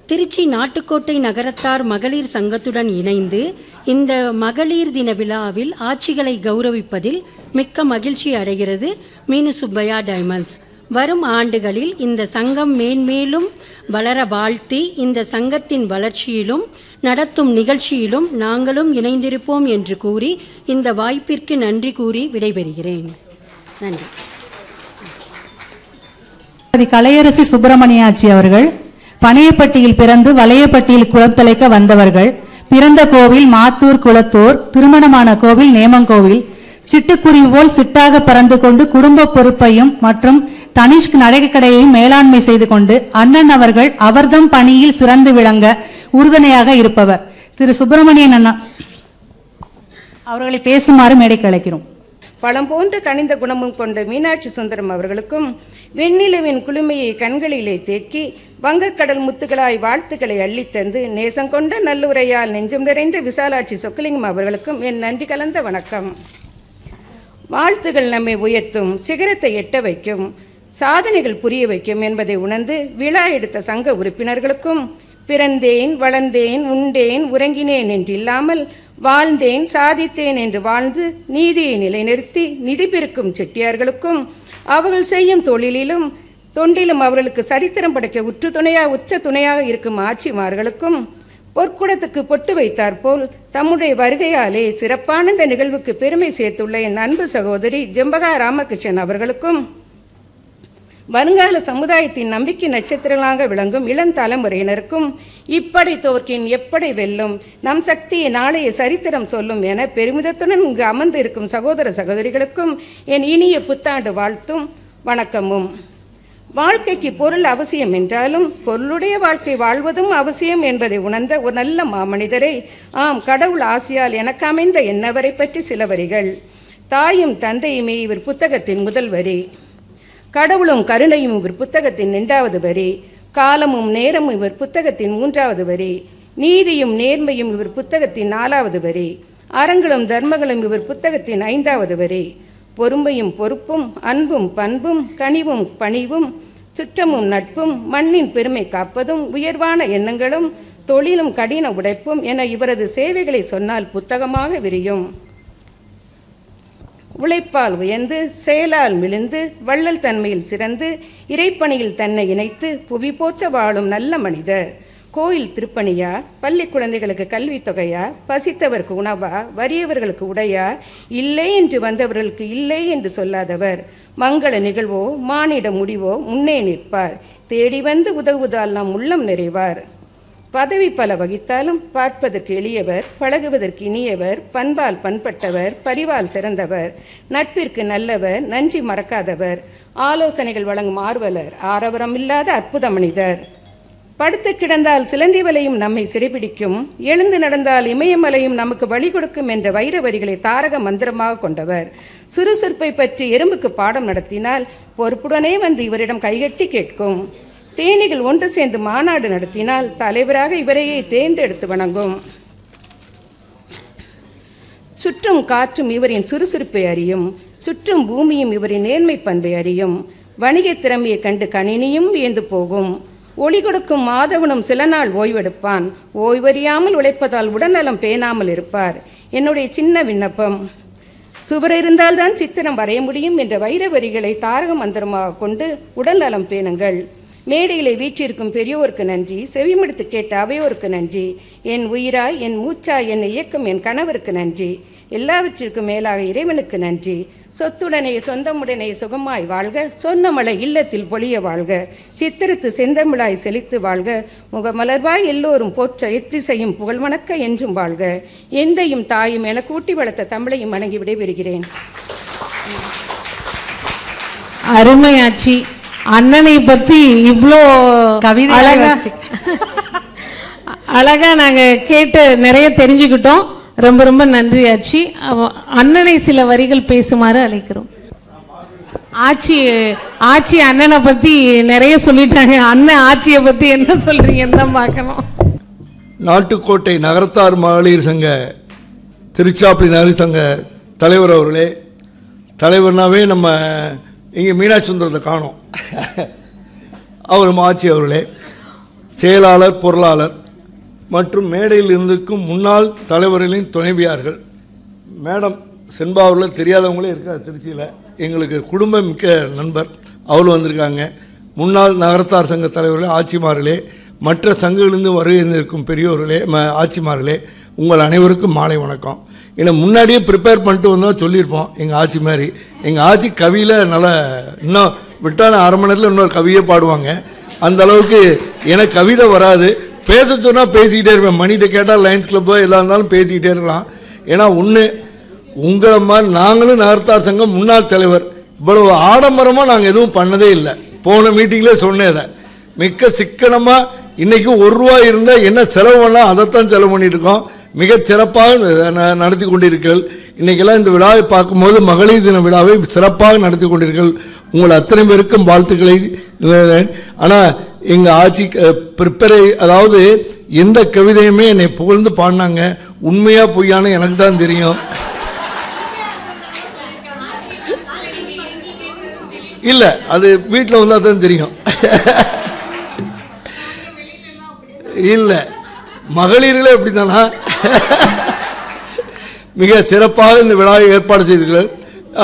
திருச்சி நாட்டுக்கோட்டை நகரத்தார் மகளிர் சங்கத்துடன் இணைந்து இந்த மகளிர் தின விழாவில் ஆட்சிகளை கௌரவிப்பதில் மிக்க மகிழ்ச்சி அடைகிறது மீனு சுப்பையா டைமண்ட்ஸ். வரும் ஆண்டுகளில் இந்த சங்கம் மேன்மேலும் வளர வாழ்த்தி இந்த சங்கத்தின் வளர்ச்சியிலும் நடத்தும் நிகழ்ச்சியிலும் நாங்களும் இணைந்திருப்போம் என்று கூறி இந்த வாய்ப்பிற்கு நன்றி கூறி விடைபெறுகிறேன். நன்றி. கலையரசி சுப்பிரமணியாச்சி அவர்கள் பனையப்பட்டியில் பிறந்து வளையப்பட்டியில் குளத்தலைக்க வந்தவர்கள் பிறந்த கோவில் மாத்தூர் குளத்தூர் திருமணமான கோவில் நேமங்கோவில் சிட்டுக்குருவி போல் சிட்டாக பறந்து கொண்டு குடும்ப பொறுப்பையும் மற்றும் தனிஷ்க் நடைக்கடையை மேலாண்மை செய்து கொண்டு அண்ணன் அவர்கள் அவர்தம் பணியில் சிறந்து விளங்க உறுதுணையாக இருப்பவர். திரு சுப்பிரமணியன் அண்ணா அவர்களை பேசுமாறு மேடைக்கு அழைக்கிறோம். பழம் போன்ற கனிந்த குணமும் கொண்ட மீனாட்சி சுந்தரம் அவர்களுக்கும் வெண்ணிலவின் குளுமையை கண்களிலே தேக்கி வங்கக்கடல் முத்துகளாய் வாழ்த்துக்களை அள்ளித்தந்து நேசம் கொண்ட நல்லுரையால் நெஞ்சம் நிறைந்த விசாலாட்சி சொக்கலிங்கம் அவர்களுக்கும் என் நன்றி கலந்த வணக்கம். வாழ்த்துகள் நம்மை உயர்த்தும் சிகரத்தை எட்ட வைக்கும் சாதனைகள் புரிய வைக்கும் என்பதை உணர்ந்து விழா எடுத்த சங்க உறுப்பினர்களுக்கும் பிறந்தேன் வளர்ந்தேன் உண்டேன் உறங்கினேன் என்றில்லாமல் வாழ்ந்தேன் சாதித்தேன் என்று வாழ்ந்து நீதியை நிலைநிறுத்தி நிதி பெருக்கும் செட்டியார்களுக்கும் அவர்கள் செய்யும் தொழிலிலும் தொண்டிலும் அவர்களுக்கு சரித்திரம் படைக்க உற்று துணையாக உற்ற துணையாக இருக்கும் ஆட்சிமார்களுக்கும் பொற்குடத்துக்கு பொட்டு வைத்தார் போல் தம்முடைய வருகையாலே சிறப்பான இந்த நிகழ்வுக்கு பெருமை சேர்த்துள்ள என் அன்பு சகோதரி ஜெம்பகா ராமகிருஷ்ணன் அவர்களுக்கும் வருங்கால சமுதாயத்தின் நம்பிக்கை நட்சத்திரங்களாக விளங்கும் இளந்தலைமுறையினருக்கும் இப்படை தோற்கின் எப்படி வெல்லும்? நம் சக்தியை நாளைய சரித்திரம் சொல்லும் என பெருமிதத்துடன் இங்கு அமர்ந்து இருக்கும் சகோதர சகோதரிகளுக்கும் என் இனிய புத்தாண்டு வாழ்த்தும் வணக்கமும். வாழ்க்கைக்கு பொருள் அவசியம் என்றாலும் பொருளுடைய வாழ்க்கை வாழ்வதும் அவசியம் என்பதை உணர்ந்த ஒரு நல்ல மாமனிதரை ஆம் கடவுள் ஆசியால் எனக்கு அமைந்த என்னவரை பற்றி சில வரிகள். தாயும் தந்தையுமே இவர் புத்தகத்தின் முதல் வரி கடவுளும் கருணையும் இவர் புத்தகத்தின் இரண்டாவது வரி காலமும் நேரமும் இவர் புத்தகத்தின் மூன்றாவது வரி நீதியும் நேர்மையும் இவர் புத்தகத்தின் நாலாவது வரி அறங்களும் தர்மங்களும் இவர் புத்தகத்தின் ஐந்தாவது வரி. பொறுமையும் பொறுப்பும் அன்பும் பண்பும் கனிவும் பணிவும் சுற்றமும் நட்பும் மண்ணின் பெருமை காப்பதும் உயர்வான எண்ணங்களும் தொழிலும் கடின உடைப்பும் என இவரது சேவைகளை சொன்னால் புத்தகமாக விரியும். உழைப்பால் உயர்ந்து செயலால் மிளிந்து வள்ளல் தன்மையில் சிறந்து இறைப்பணியில் தன்னை இணைத்து புவி போற்ற வாழும் நல்ல மனிதர். கோயில் திருப்பணியா? பள்ளி குழந்தைகளுக்கு கல்வித் தொகையா? பசித்தவருக்கு உணவா? வறியவர்களுக்கு உடையா? இல்லை என்று வந்தவர்களுக்கு இல்லை என்று சொல்லாதவர். மங்கள நிகழ்வோ? மானிட முடிவோ? முன்னே நிற்பார். தேடி வந்து உதவுவதால் நாம் உள்ளம் நிறைவார். பதவி பல வகித்தாலும் பார்ப்பதற்கு எளியவர் பழகுவதற்கு இனியவர் பண்பால் பண்பட்டவர் பரிவால் சிறந்தவர் நட்பிற்கு நல்லவர் நன்றி மறக்காதவர் ஆலோசனைகள் வழங்கும் ஆர்வலர் ஆரவரம் இல்லாத அற்புத மனிதர். படுத்து கிடந்தால் சிலந்தி வலையும் நம்மை சிறைபிடிக்கும் எழுந்து நடந்தால் இமயமலையும் நமக்கு வழி கொடுக்கும் என்ற வைர வரிகளை தாரக மந்திரமாக கொண்டவர். சுறுசுறுப்பை பற்றி எறும்புக்கு பாடம் நடத்தினால் பொறுப்புடனே வந்து இவரிடம் கைகட்டி கேட்கும். தேனிகள் ஒன்று சேர்ந்து மாநாடு நடத்தினால் தலைவராக இவரையே தேர்ந்தெடுத்து வணங்கும். சுற்றும் காற்றும் இவரின் சுறுசுறுப்பை அறியும். சுற்றும் பூமியும் இவரின் நேர்மை பண்பை அறியும். வணிக திறமையை கண்டு கணினியும் வியந்து போகும். ஒளி கொடுக்கும் மாதவனும் சில நாள் ஓய்வெடுப்பான். ஓய்வறியாமல் உழைப்பதால் உடல்நலம் பேணாமல் இருப்பார். என்னுடைய சின்ன விண்ணப்பம். சுவர் இருந்தால்தான் சித்திரம் வரைய முடியும் என்ற வைர வரிகளை தாரக மந்திரமாக கொண்டு உடல்நலம் பேணுங்கள். மேடையிலே வீற்றிருக்கும் பெரியோருக்கு நன்றி. செவிமடுத்து கேட்ட அவையோருக்கு நன்றி. என் உயிராய் என் மூச்சாய் என்னை இயக்கும் என் கணவருக்கு நன்றி. எல்லாவற்றிற்கும் மேலாக இறைவனுக்கு நன்றி. சொத்துடனே சொந்தமுடனே சுகமாய் வாழ்க. சொன்னமலை இல்லத்தில் பொழிய வாழ்க. சித்திரத்து செந்தமிழாய் செழித்து வாழ்க. முகமலர்வாய் எல்லோரும் போற்ற எத்திசையும் புகழ் வணக்க என்றும் வாழ்க. எந்தையும் தாயும் என கூட்டி வளர்த்த தமிழையும் வணங்கி விடைபெறுகிறேன். அருமையாச்சி அண்ணனை பத்தி இவ்வளோ கவிதை அழகா அழகா நாங்க கேட்டு நிறைய தெரிஞ்சுக்கிட்டோம். ரொம்ப ரொம்ப நன்றி ஆச்சி. அண்ணனை சில வரிகள் பேசுமாறு அழைக்கிறோம். ஆச்சி ஆச்சி அண்ணனை பத்தி நிறைய சொல்லிட்டாங்க. அண்ணன் ஆச்சியை பத்தி என்ன சொல்றீங்கன்னு தான் பார்க்கணும். நாட்டுக்கோட்டை நகரத்தார் மகளிர் சங்க திருச்சாப்பி நகர் சங்க தலைவர் அவர்களே தலைவர்னாவே நம்ம இங்கே மீனாட்சி சுந்தரத்தை காணோம். அவர் மாச்சி அவர்களே செயலாளர் பொருளாளர் மற்றும் மேடையில் இருந்திருக்கும் முன்னாள் தலைவர்களின் துணைவியார்கள். மேடம் செண்பா தெரியாதவங்களே இருக்கார் திருச்சியில். எங்களுக்கு குடும்ப மிக்க நண்பர். அவள் வந்திருக்காங்க. முன்னாள் நகரத்தார் சங்க தலைவர்களே ஆட்சிமார்களே மற்ற சங்கங்களிலிருந்து வருகை இருக்கும் பெரியோர்களே ம- ஆட்சிமார்களே உங்கள் அனைவருக்கும் மாலை வணக்கம். ஏன்னா முன்னாடியே ப்ரிப்பேர் பண்ணிட்டு வந்தால் சொல்லியிருப்போம். எங்கள் ஆட்சி மாதிரி. எங்கள் ஆட்சி கவியில் நல்லா இன்னும் விட்டான அரை மணி நேரத்தில் இன்னொரு கவியே பாடுவாங்க. அந்த அளவுக்கு எனக்கு கவிதை வராது. பேச சொன்னால் பேசிக்கிட்டே இருப்பேன். மணிகிட்ட கேட்டால் லயன்ஸ் கிளப்போ எதாக இருந்தாலும் பேசிக்கிட்டே இருக்கலாம். ஏன்னா ஒன்று உங்களை மாதிரி நாங்களும் நகர்த்தார் சங்கம் முன்னாள் தலைவர். இவ்வளவு ஆடம்பரமாக நாங்கள் எதுவும் பண்ணதே இல்லை. போன மீட்டிங்லேயே சொன்னேன் மிக்க சிக்கனமாக இன்றைக்கும் ஒரு ரூபா இருந்தால் என்ன செலவு பண்ணலாம் அதைத்தான் செலவு பண்ணிட்டு இருக்கோம். மிகச் சிறப்பாக ந- நடத்தி கொண்டீர்கள் இன்றைக்கெல்லாம் இந்த விழாவை பார்க்கும்போது மகளிர் தின விழாவை சிறப்பாக நடத்தி கொண்டீர்கள் உங்கள் அத்தனை பேருக்கும் வாழ்த்துக்களை ஆனால் எங்கள் ஆட்சி ப்ரிப்பரை அதாவது எந்த கவிதையுமே என்னை புகழ்ந்து பாடினாங்க. உண்மையாக பொய்யான்னு எனக்கு தான் தெரியும். இல்லை அது வீட்டில் வந்தால் தான் தெரியும். இல்லை. மகளிர்களே அப்படித்தானா மிக சிறப்பாக இந்த விழாவை ஏற்பாடு செய்தீர்கள்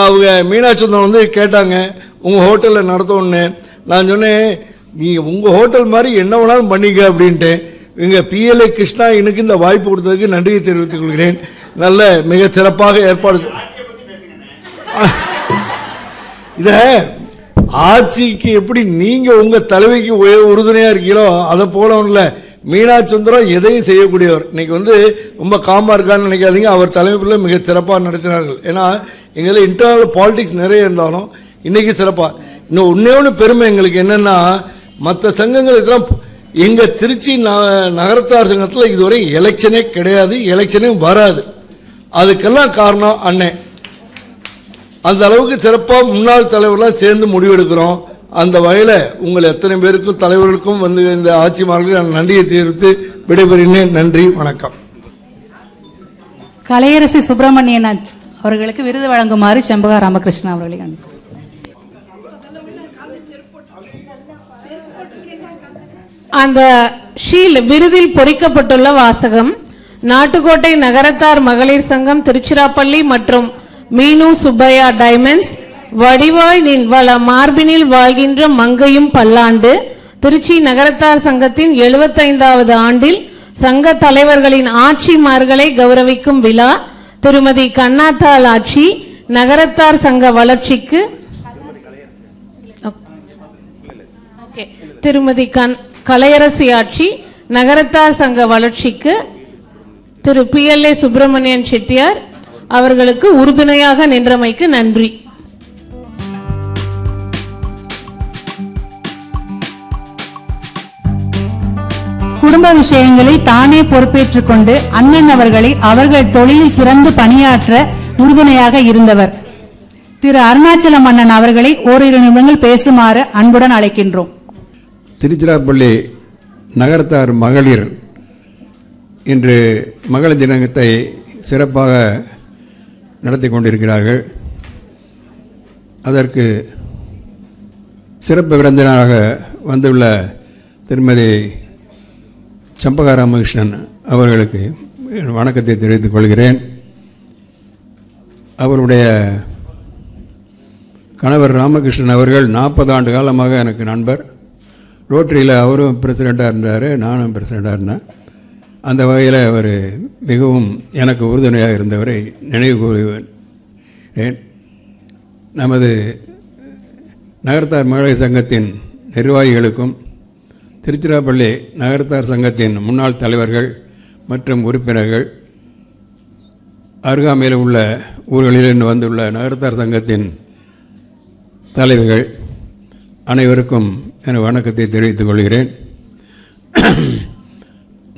அவங்க மீனாட்சி வந்து கேட்டாங்க உங்கள் ஹோட்டலில் நடத்தணுன்னு நான் சொன்னேன் நீங்கள் உங்கள் ஹோட்டல் மாதிரி என்ன வேணாலும் பண்ணிக்க அப்படின்ட்டு இங்கே பிஎல்ஏ கிருஷ்ணா எனக்கு இந்த வாய்ப்பு கொடுத்ததுக்கு நன்றியை தெரிவித்துக் கொள்கிறேன். நல்ல மிக சிறப்பாக ஏற்பாடு இதை இத ஆட்சிக்கு எப்படி நீங்கள் உங்கள் தலைவிக்கு உறுதுணையாக இருக்கீங்களோ அதை போல ஒண்ணுல மீனாட்சி எதையும் செய்யக்கூடியவர். இன்னைக்கு வந்து ரொம்ப காமாக இருக்கான்னு நினைக்காதீங்க. அவர் தலைமையில் மிக சிறப்பாக நடத்தினார்கள். ஏன்னா எங்களில் இன்டர்னல் பாலிடிக்ஸ் நிறைய இருந்தாலும் இன்னைக்கு சிறப்பாக இன்னும் ஒன்னே ஒன்று பெருமை எங்களுக்கு என்னென்னா மற்ற சங்கங்கள் இதெல்லாம் எங்கள் திருச்சி ந- நகரத்தார் சங்கத்தில் இதுவரை எலெக்ஷனே கிடையாது. எலெக்ஷனே வராது. அதுக்கெல்லாம் காரணம் அண்ணன் அந்த அளவுக்கு சிறப்பாக முன்னாள் தலைவர்லாம் சேர்ந்து முடிவெடுக்கிறோம். அந்த வகையில் உங்கள் எத்தனை பேருக்கும் தலைவர்களுக்கும் வந்து இந்த ஆட்சிமார்களுக்கு நான் நன்றியை தெரிவித்து விடைபெறுகிறேன். நன்றி வணக்கம். கலையரசி சுப்பிரமணியன் அவர்களுக்கு விருது வழங்குமாறு செம்பகா ராமகிருஷ்ணன் அவர்களை அனுப்பு அந்த ஷீல் விருதில் பொறிக்கப்பட்டுள்ள வாசகம் நாட்டுக்கோட்டை நகரத்தார் மகளிர் சங்கம் திருச்சிராப்பள்ளி மற்றும் மீனு சுப்பையா டைமண்ட்ஸ் வடிவாய் நின் வள மார்பினில் வாழ்கின்ற மங்கையும் பல்லாண்டு திருச்சி நகரத்தார் சங்கத்தின் எழுபத்தைந்தாவது ஆண்டில் சங்க தலைவர்களின் ஆட்சிமார்களை கௌரவிக்கும் விழா திருமதி கண்ணாத்தாள் ஆட்சி நகரத்தார் சங்க வளர்ச்சிக்கு. ஓகே. திருமதி கண் கலையரசி ஆட்சி நகரத்தார் சங்க வளர்ச்சிக்கு திரு P L A Subramanian Chettiar அவர்களுக்கு உறுதுணையாக நின்றமைக்கு நன்றி. குடும்ப விஷயங்களை தானே பொறுப்பேற்றுக் கொண்டு அண்ணன் அவர்களை அவர்கள் தொழிலில் சிறந்து பணியாற்ற உறுதுணையாக இருந்தவர். திரு அருணாச்சல மன்னன் அவர்களை ஓரிரு நிமிடங்கள் பேசுமாறு அன்புடன் அழைக்கின்றோம். திருச்சிராப்பள்ளி நகரத்தார் மகளிர் இன்று மகளிர் தினத்தை சிறப்பாக நடத்தி கொண்டிருக்கிறார்கள். அதற்கு சிறப்பு விருந்தினராக வந்துள்ள திருமதி சம்பகா ராமகிருஷ்ணன் அவர்களுக்கு வணக்கத்தை தெரிவித்துக் கொள்கிறேன். அவருடைய கணவர் ராமகிருஷ்ணன் அவர்கள் நாற்பது ஆண்டு காலமாக எனக்கு நண்பர். ரோட்டரியில் அவரும் பிரசிடெண்ட்டாக இருந்தார் நானும் பிரசிடெண்ட்டாக இருந்தேன். அந்த வகையில் அவர் மிகவும் எனக்கு உறுதுணையாக இருந்தவரை நினைவு கூறுவேன். நமது நகர்த்தார் மகளிர் சங்கத்தின் நிர்வாகிகளுக்கும் திருச்சிராப்பள்ளி நகரத்தார் சங்கத்தின் முன்னாள் தலைவர்கள் மற்றும் உறுப்பினர்கள் அருகாமையில் உள்ள ஊர்களிலிருந்து வந்துள்ள நகரத்தார் சங்கத்தின் தலைவர்கள் அனைவருக்கும் என் வணக்கத்தை தெரிவித்துக் கொள்கிறேன்.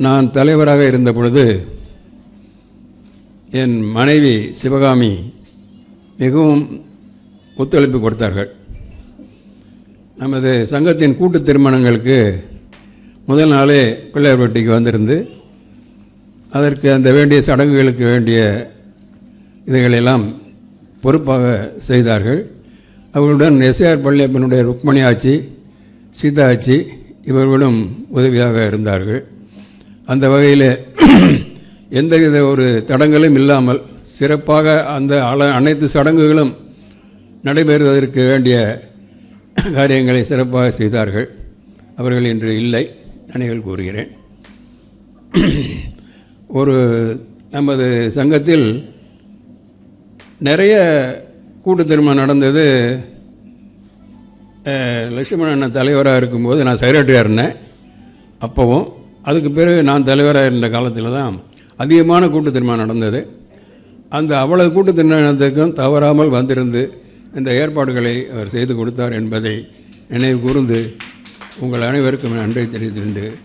நான் தலைவராக இருந்த பொழுது என் மனைவி சிவகாமி மிகவும் ஒத்துழைப்பு கொடுத்தார்கள். நமது சங்கத்தின் கூட்டு திருமணங்களுக்கு முதல் நாளே பிள்ளையார்பட்டிக்கு வந்திருந்து அதற்கு அந்த வேண்டிய சடங்குகளுக்கு வேண்டிய இதுகளெல்லாம் பொறுப்பாக செய்தார்கள். அவர்களுடன் எஸ்ஆர் பள்ளியப்பனுடைய ருக்மணி ஆட்சி சீதா ஆட்சி இவர்களும் உதவியாக இருந்தார்கள். அந்த வகையில் எந்தவித ஒரு தடங்களும் இல்லாமல் சிறப்பாக அந்த அல அனைத்து சடங்குகளும் நடைபெறுவதற்கு வேண்டிய காரியங்களை சிறப்பாக செய்தார்கள். அவர்கள் இன்று இல்லை. நினைவில் கூறுகிறேன். ஒரு நமது சங்கத்தில் நிறைய கூட்டு திருமணம் நடந்தது. லட்சுமணன் அண்ணன் தலைவராக இருக்கும்போது நான் செக்ரட்டரியாக இருந்தேன். அப்போவும் அதுக்கு பிறகு நான் தலைவராக இருந்த காலத்தில் தான் அதிகமான கூட்டு திருமணம் நடந்தது. அந்த அவ்வளவு கூட்டு திருமணத்துக்கும் தவறாமல் வந்திருந்து இந்த ஏற்பாடுகளை அவர் செய்து கொடுத்தார் என்பதை நினைவு கூர்ந்து உங்கள் அனைவருக்கும் நன்றி தெரிவித்து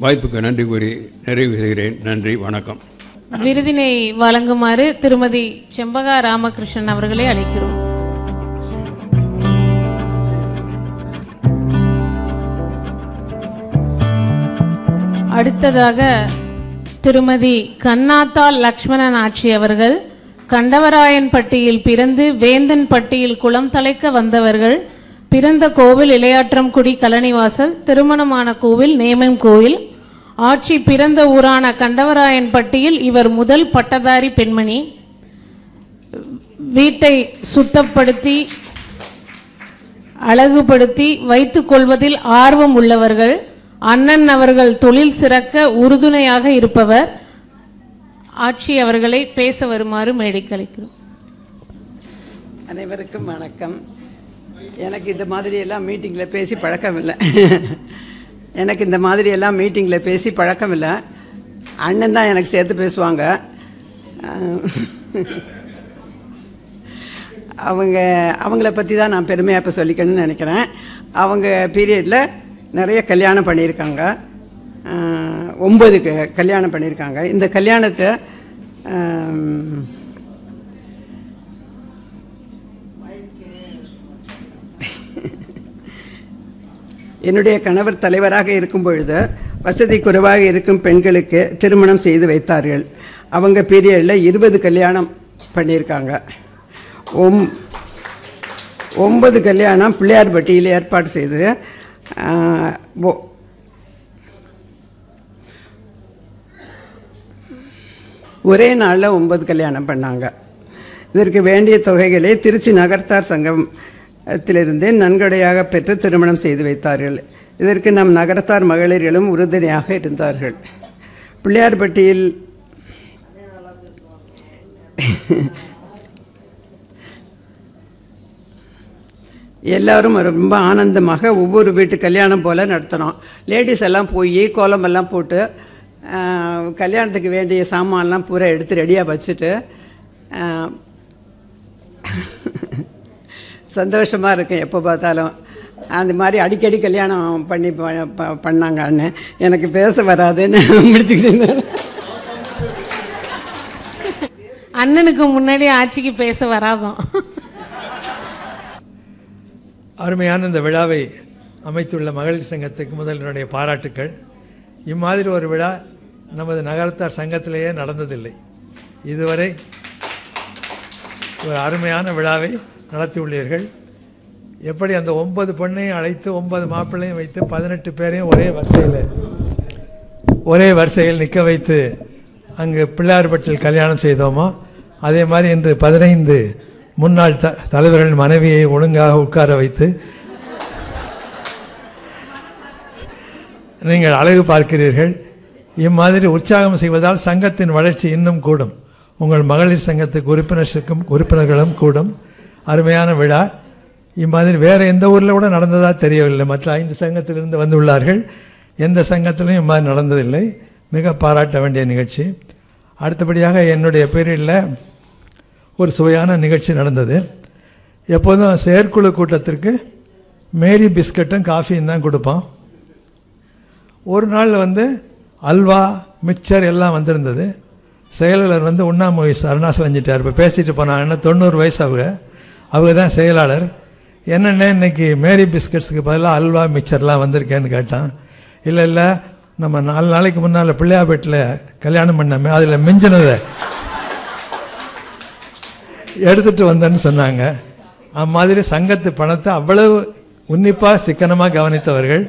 வாய்ப்புக்கு நன்றி கூறி நிறைவு செய்கிறேன். நன்றி வணக்கம். விருதினை வழங்குமாறு திருமதி செம்பகா ராமகிருஷ்ணன் அவர்களை அழைக்கிறோம். அடுத்ததாக திருமதி கண்ணாத்தாள் லக்ஷ்மணன் ஆட்சி அவர்கள் கண்டவராயன்பட்டியில் பிறந்து வேந்தன் பட்டியில் குளம் தலைக்க வந்தவர்கள் பிறந்த கோவில் இளையாற்றம்குடி கலனிவாசல் திருமணமான கோவில் நேமம் கோவில் ஆட்சி பிறந்த ஊரான கண்டவராயன்பட்டியில் இவர் முதல் பட்டதாரி பெண்மணி. வீட்டை சுத்தப்படுத்தி அழகுபடுத்தி வைத்துக் கொள்வதில் ஆர்வம் உள்ளவர்கள் அண்ணன் அவர்கள் தொழில் சிறக்க உறுதுணையாக இருப்பவர். ஆட்சி அவர்களை பேச வருமாறு மேடைக்களிக்கிறோம் அனைவருக்கும் வணக்கம். எனக்கு இந்த மாதிரி எல்லாம் மீட்டிங்கில் பேசி பழக்கம் இல்லை எனக்கு இந்த மாதிரி எல்லாம் மீட்டிங்கில் பேசி பழக்கம் இல்லை அண்ணன் தான் எனக்கு சேர்த்து பேசுவாங்க. அவங்க அவங்கள பற்றி தான் நான் பெருமையாக இப்போ சொல்லிக்கணும்னு நினைக்கிறேன். அவங்க பீரியடில் நிறைய கல்யாணம் பண்ணியிருக்காங்க. ஒம்பதுக்கு கல்யாணம் பண்ணியிருக்காங்க. இந்த கல்யாணத்தை என்னுடைய கணவர் தலைவராக இருக்கும் பொழுது வசதி குறைவாக இருக்கும் பெண்களுக்கு திருமணம் செய்து வைத்தார்கள். அவங்க பீரியடில் இருபது கல்யாணம் பண்ணியிருக்காங்க. ஒம் ஒன்பது கல்யாணம் பிள்ளையார்பட்டியில் ஏற்பாடு செய்து ஒரே நாளில் ஒன்பது கல்யாணம் பண்ணாங்க. இதற்கு வேண்டிய தொகைகளை திருச்சி நகர்த்தார் சங்கம் திலிருந்து நன்கொடையாக பெற்று திருமணம் செய்து வைத்தார்கள். இதற்கு நம் நகரத்தார் மகளிர்களும் உறுதுணையாக இருந்தார்கள். பிள்ளையார்பட்டியில் எல்லாரும் ரொம்ப ஆனந்தமாக ஒவ்வொரு வீட்டு கல்யாணம் போல் நடத்தினோம். லேடிஸ் எல்லாம் போய் கோலமெல்லாம் போட்டு கல்யாணத்துக்கு வேண்டிய சாமான்லாம் பூரா எடுத்து ரெடியாக வச்சுட்டு சந்தோஷமாக இருக்கும் எப்போ பார்த்தாலும். அந்த மாதிரி அடிக்கடி கல்யாணம் பண்ணி ப- ப- பண்ணாங்க அண்ணன் எனக்கு பேச வராதுன்னு முடிச்சுக்கிட்டு இருந்தேன். அண்ணனுக்கு முன்னாடி ஆட்சிக்கு பேச வராதான் அருமையான இந்த விழாவை அமைத்துள்ள மகளிர் சங்கத்துக்கு முதல் என்னுடைய பாராட்டுக்கள். இம்மாதிரி ஒரு விழா நமது நகரத்தார் சங்கத்திலேயே நடந்ததில்லை. இதுவரை ஒரு அருமையான விழாவை நடத்தியுள்ளீர்கள். எப்படி அந்த ஒன்பது பெண்ணையும் அழைத்து ஒன்பது மாப்பிள்ளையும் வைத்து பதினெட்டு பேரையும் ஒரே வரிசையில் ஒரே வரிசையில் நிற்க வைத்து அங்கு பிள்ளையார்பட்டில் கல்யாணம் செய்தோமோ அதே மாதிரி இன்று பதினைந்து முன்னாள் த தலைவர்கள் மனைவியை ஒழுங்காக உட்கார வைத்து நீங்கள் அழகு பார்க்கிறீர்கள். இம்மாதிரி உற்சாகம் செய்வதால் சங்கத்தின் வளர்ச்சி இன்னும் கூடும். உங்கள் மகளிர் சங்கத்துக்கு உறுப்பினர்களுக்கும் உறுப்பினர்களும் கூடும். அருமையான விழா. இம்மாதிரி வேறு எந்த ஊரில் கூட நடந்ததா தெரியவில்லை. மற்ற ஐந்து சங்கத்திலிருந்து வந்துள்ளார்கள். எந்த சங்கத்திலும் இம்மாதிரி நடந்ததில்லை. மிக பாராட்ட வேண்டிய நிகழ்ச்சி. அடுத்தபடியாக என்னுடைய பீரியடில் ஒரு சுவையான நிகழ்ச்சி நடந்தது. எப்போதும் செயற்குழு கூட்டத்திற்கு மேரி பிஸ்கட்டும் காஃபியும் தான் கொடுப்போம். ஒரு நாள் வந்து அல்வா மிக்சர் எல்லாம் வந்திருந்தது. செயலாளர் வந்து உண்ணாமொழி அருணாசலஞ்சிட்டார் இப்போ பேசிட்டு போனாங்கன்னா தொண்ணூறு வயசு அவங்க. அவங்க தான் செயலாளர். என்னென்ன இன்னைக்கு மேரி பிஸ்கட்ஸுக்கு பதிலாக அல்வா மிக்சர்லாம் வந்திருக்கேன்னு கேட்டான். இல்லை இல்லை நம்ம நாலு நாளைக்கு முன்னால் பிள்ளையாபேட்டில் கல்யாணம் பண்ணமே அதில் மிஞ்சினதை எடுத்துட்டு வந்தேன்னு சொன்னாங்க. அம்மாதிரி சங்கத்து பணத்தை அவ்வளவு உன்னிப்பாக சிக்கனமாக கவனித்தவர்கள்.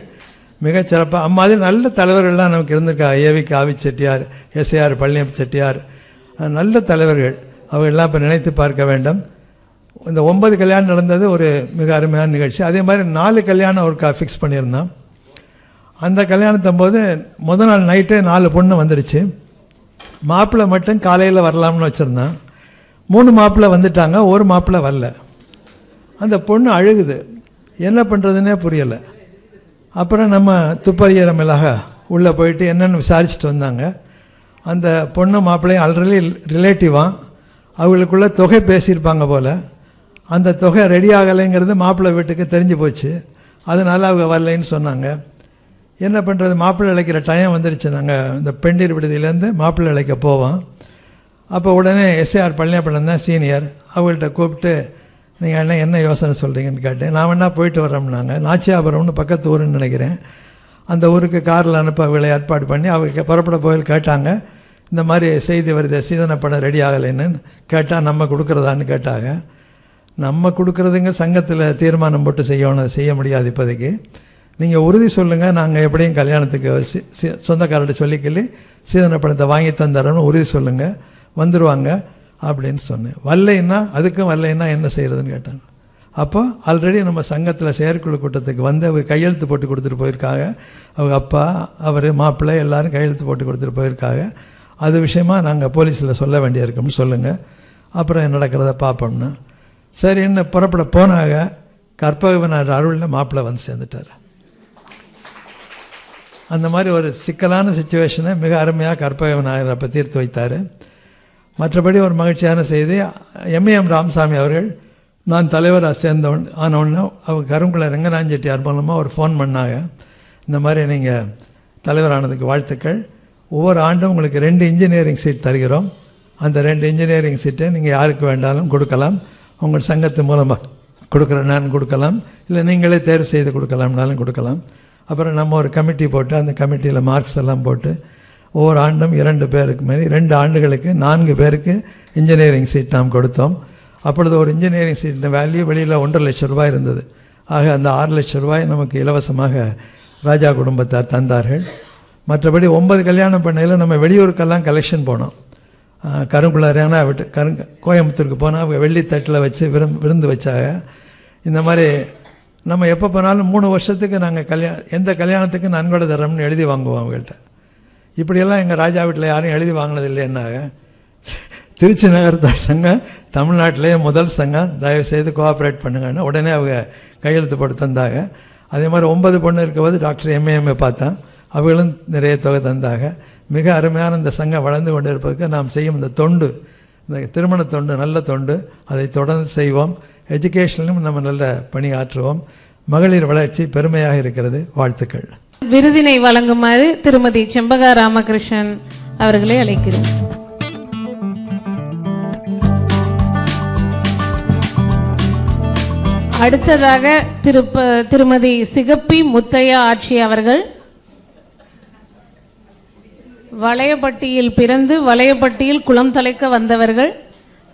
மிகச் சிறப்பாக அம்மாதிரி நல்ல தலைவர்கள்லாம் நமக்கு இருந்திருக்கா. ஏவி காவி செட்டியார் எஸ்ஏஆர் பழனியப்ப செட்டியார். நல்ல தலைவர்கள். அவர்கள்லாம் இப்போ நினைத்து பார்க்க வேண்டும். இந்த ஒன்பது கல்யாணம் நடந்தது ஒரு மிக அருமையான நிகழ்ச்சி. அதே மாதிரி நாலு கல்யாணம் ஒருக்கா ஃபிக்ஸ் பண்ணியிருந்தோம் அந்த கல்யாணத்தும் போது முத நாள் நைட்டே நாலு பொண்ணு வந்துடுச்சு மாப்பிள்ளை மட்டும் காலையில் வரலாம்னு வச்சுருந்தேன். மூணு மாப்பிள்ளை வந்துட்டாங்க ஒரு மாப்பிள்ளை வரல. அந்த பொண்ணு அழுகுது. என்ன பண்ணுறதுனே புரியலை. அப்புறம் நம்ம துப்பறியற மிளகா உள்ளே போயிட்டு என்னென்னு விசாரிச்சுட்டு வந்தாங்க. அந்த பொண்ணு மாப்பிள்ளையும் ஆல்ரெடி ரிலேட்டிவாக அவங்களுக்குள்ள தொகை பேசியிருப்பாங்க போல். அந்த தொகை ரெடி ஆகலைங்கிறது மாப்பிள்ளை வீட்டுக்கு தெரிஞ்சு போச்சு. அதனால் அவங்க வரலைன்னு சொன்னாங்க. என்ன பண்ணுறது மாப்பிள்ளை அழைக்கிற டைம் வந்துடுச்சு நாங்கள் இந்த பெண்டீர் விடுதியிலேருந்து மாப்பிள்ளை அழைக்க போவோம். அப்போ உடனே எஸ்ஏஆர் பழனியப்பள்ளம் தான் சீனியர் அவங்கள்ட்ட கூப்பிட்டு நீங்கள் என்ன என்ன யோசனை சொல்கிறீங்கன்னு கேட்டேன். நான் வேணா போயிட்டு வரோம்னாங்க நாச்சியாபுரம்னு பக்கத்து ஊருன்னு நினைக்கிறேன். அந்த ஊருக்கு காரில் அனுப்ப அவங்களை ஏற்பாடு பண்ணி அவங்க புறப்பட போயில் கேட்டாங்க. இந்த மாதிரி செய்தி வருது சீதன படம் ரெடி ஆகலைன்னு கேட்டால் நம்ம கொடுக்குறதான்னு கேட்டாங்க. நம்ம கொடுக்குறதுங்க சங்கத்தில் தீர்மானம் போட்டு செய்யணும் செய்ய முடியாது இப்போதைக்கு. நீங்கள் உறுதி சொல்லுங்கள் நாங்கள் எப்படியும் கல்யாணத்துக்கு சி- சொந்தக்காரர்கிட்ட சொல்லிக்கொள்ளி சீதன பணத்தை வாங்கி தந்துடுறோன்னு உறுதி சொல்லுங்கள் வந்துடுவாங்க அப்படின்னு சொன்னேன். வரலைன்னா அதுக்கும் வரலைன்னா என்ன செய்கிறதுன்னு கேட்டாங்க. அப்போ ஆல்ரெடி நம்ம சங்கத்தில் செயற்குழு கூட்டத்துக்கு வந்து அவங்க கையெழுத்து போட்டு கொடுத்துட்டு போயிருக்காங்க. அவங்க அப்பா அவர் மாப்பிள்ளை எல்லோரும் கையெழுத்து போட்டு கொடுத்துட்டு போயிருக்காங்க. அது விஷயமா நாங்கள் போலீஸில் சொல்ல வேண்டியிருக்கோம்னு சொல்லுங்கள் அப்புறம் என்ன நடக்கிறத பார்ப்போம்னா. சரின்னு புறப்பட போனாங்க. கற்பகவனார் அருளில் மாப்பிள்ளை வந்து சேர்ந்துட்டார். அந்த மாதிரி ஒரு சிக்கலான சுச்சுவேஷனை மிக அருமையாக கற்பக அப்போ தீர்த்து வைத்தார். மற்றபடி ஒரு மகிழ்ச்சியான செய்தி எம்ஏஎம் ராமசாமி அவர்கள் நான் தலைவராக சேர்ந்தவன் ஆனவுடனே அவங்க கருங்குள ரங்கநாஞ்செட்டியார் மூலமாக ஒரு ஃபோன் பண்ணாங்க. இந்த மாதிரி நீங்கள் தலைவரானதுக்கு வாழ்த்துக்கள். ஒவ்வொரு ஆண்டும் உங்களுக்கு ரெண்டு இன்ஜினியரிங் சீட் தருகிறோம். அந்த ரெண்டு இன்ஜினியரிங் சீட்டை நீங்கள் யாருக்கு வேண்டாலும் கொடுக்கலாம். உங்கள் சங்கத்து மூலமாக கொடுக்குறேன்னு கொடுக்கலாம் இல்லை நீங்களே தேர்வு செய்து கொடுக்கலாம்னாலும் கொடுக்கலாம். அப்புறம் நம்ம ஒரு கமிட்டி போட்டு அந்த கமிட்டியில் மார்க்ஸ் எல்லாம் போட்டு ஒவ்வொரு ஆண்டும் இரண்டு பேருக்கு மாதிரி ரெண்டு ஆண்டுகளுக்கு நான்கு பேருக்கு இன்ஜினியரிங் சீட் நாம் கொடுத்தோம். அப்பொழுது ஒரு இன்ஜினியரிங் சீட்டின் வேல்யூ வெளியில் ஒன்றரை லட்சம் ரூபாய் இருந்தது. ஆக அந்த ஆறு லட்சம் ரூபாய் நமக்கு இலவசமாக ராஜா குடும்பத்தார் தந்தார்கள். மற்றபடி ஒன்பது கல்யாணம் பண்ணையில் நம்ம வெளியூருக்கெல்லாம் கலெக்ஷன் போனோம். கருங்குளரான விட்டு கரு கோயம்புத்தூருக்கு போனால் அவங்க வெள்ளித்தட்டில் வச்சு விரும் விருந்து வச்சாங்க. இந்த மாதிரி நம்ம எப்போ போனாலும் மூணு வருஷத்துக்கு நாங்கள் கல்யாணம் எந்த கல்யாணத்துக்கு நன்கொடை தரோம்னு எழுதி வாங்குவோம் அவங்கள்ட்ட. இப்படியெல்லாம் எங்கள் ராஜா வீட்டில் யாரும் எழுதி வாங்கினது இல்லைன்னாங்க. திருச்சி நகரத்தார் சங்கம் தமிழ்நாட்டிலேயே முதல் சங்கம் தயவு செய்து கோஆப்ரேட் பண்ணுங்கன்னு உடனே அவங்க கையெழுத்து போட்டு தந்தாங்க. அதே மாதிரி ஒன்பது பொண்ணு இருக்கும்போது டாக்டர் எம்ஏஎம்ஏ பார்த்தேன். அவர்களும் நிறைய தொகை தந்தாக. மிக அருமையான இந்த சங்கம் வளர்ந்து கொண்டு இருப்பதற்கு நாம் செய்யும் இந்த தொண்டு இந்த திருமண தொண்டு நல்ல தொண்டு அதை தொடர்ந்து செய்வோம். எஜுகேஷனிலும் நம்ம நல்ல பணி ஆற்றுவோம். மகளிர் வளர்ச்சி பெருமையாக இருக்கிறது. வாழ்த்துக்கள். விருதினை வழங்குமாறு திருமதி செம்பகா ராமகிருஷ்ணன் அவர்களை அழைக்கிறேன். அடுத்ததாக திருப்ப திருமதி சிகப்பி முத்தையா ஆட்சி அவர்கள் வளையப்பட்டியில் பிறந்து வளையப்பட்டியில் குளம் தலைக்க வந்தவர்கள்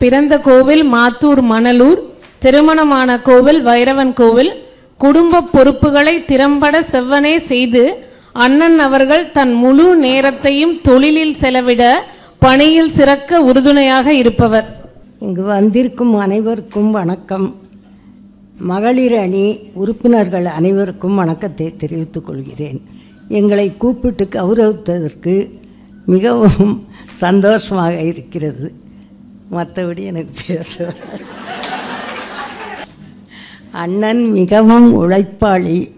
பிறந்த கோவில் மாத்தூர் மணலூர் திருமணமான கோவில் வைரவன் கோவில் குடும்ப பொறுப்புகளை திறம்பட செவ்வனே செய்து அண்ணன் அவர்கள் தன் முழு நேரத்தையும் தொழிலில் செலவிட பணியில் சிறக்க உறுதுணையாக இருப்பவர். இங்கு வந்திருக்கும் அனைவருக்கும் வணக்கம். மகளிர் அணி உறுப்பினர்கள் அனைவருக்கும் வணக்கத்தை தெரிவித்துக் கொள்கிறேன். எங்களை கூப்பிட்டு கௌரவித்ததற்கு மிகவும் சந்தோஷமாக இருக்கிறது. மற்றபடி எனக்கு பேச. அண்ணன் மிகவும் உழைப்பாளி.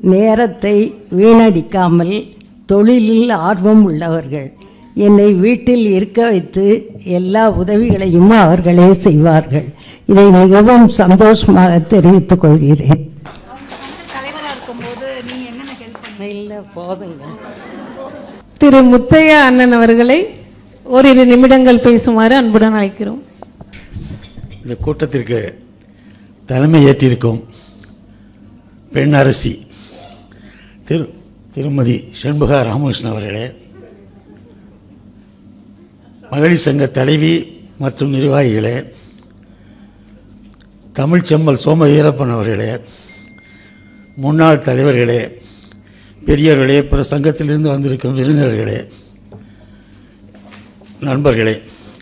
நேரத்தை வீணடிக்காமல் தொழிலில் ஆர்வம் உள்ளவர்கள். என்னை வீட்டில் இருக்க வைத்து எல்லா உதவிகளையும் அவர்களே செய்வார்கள். இதை மிகவும் சந்தோஷமாக தெரிவித்துக் கொள்கிறேன். இல்லை போதுங்க. திரு முத்தைய அண்ணன் அவர்களை ஓரிரு நிமிடங்கள் பேசுமாறு அன்புடன் அழைக்கிறோம். இந்த கூட்டத்திற்கு தலைமை ஏற்றிருக்கும் பெண் அரசி திரு திருமதி செண்பகா ராமகிருஷ்ணன் அவர்களே மகளிர் சங்க தலைவி மற்றும் நிர்வாகிகளே தமிழ்ச்செம்மல் சோம வீரப்பன் அவர்களே முன்னாள் தலைவர்களே பெரியவர்களே பிற சங்கத்திலிருந்து வந்திருக்கும் விருந்தினர்களே நண்பர்களே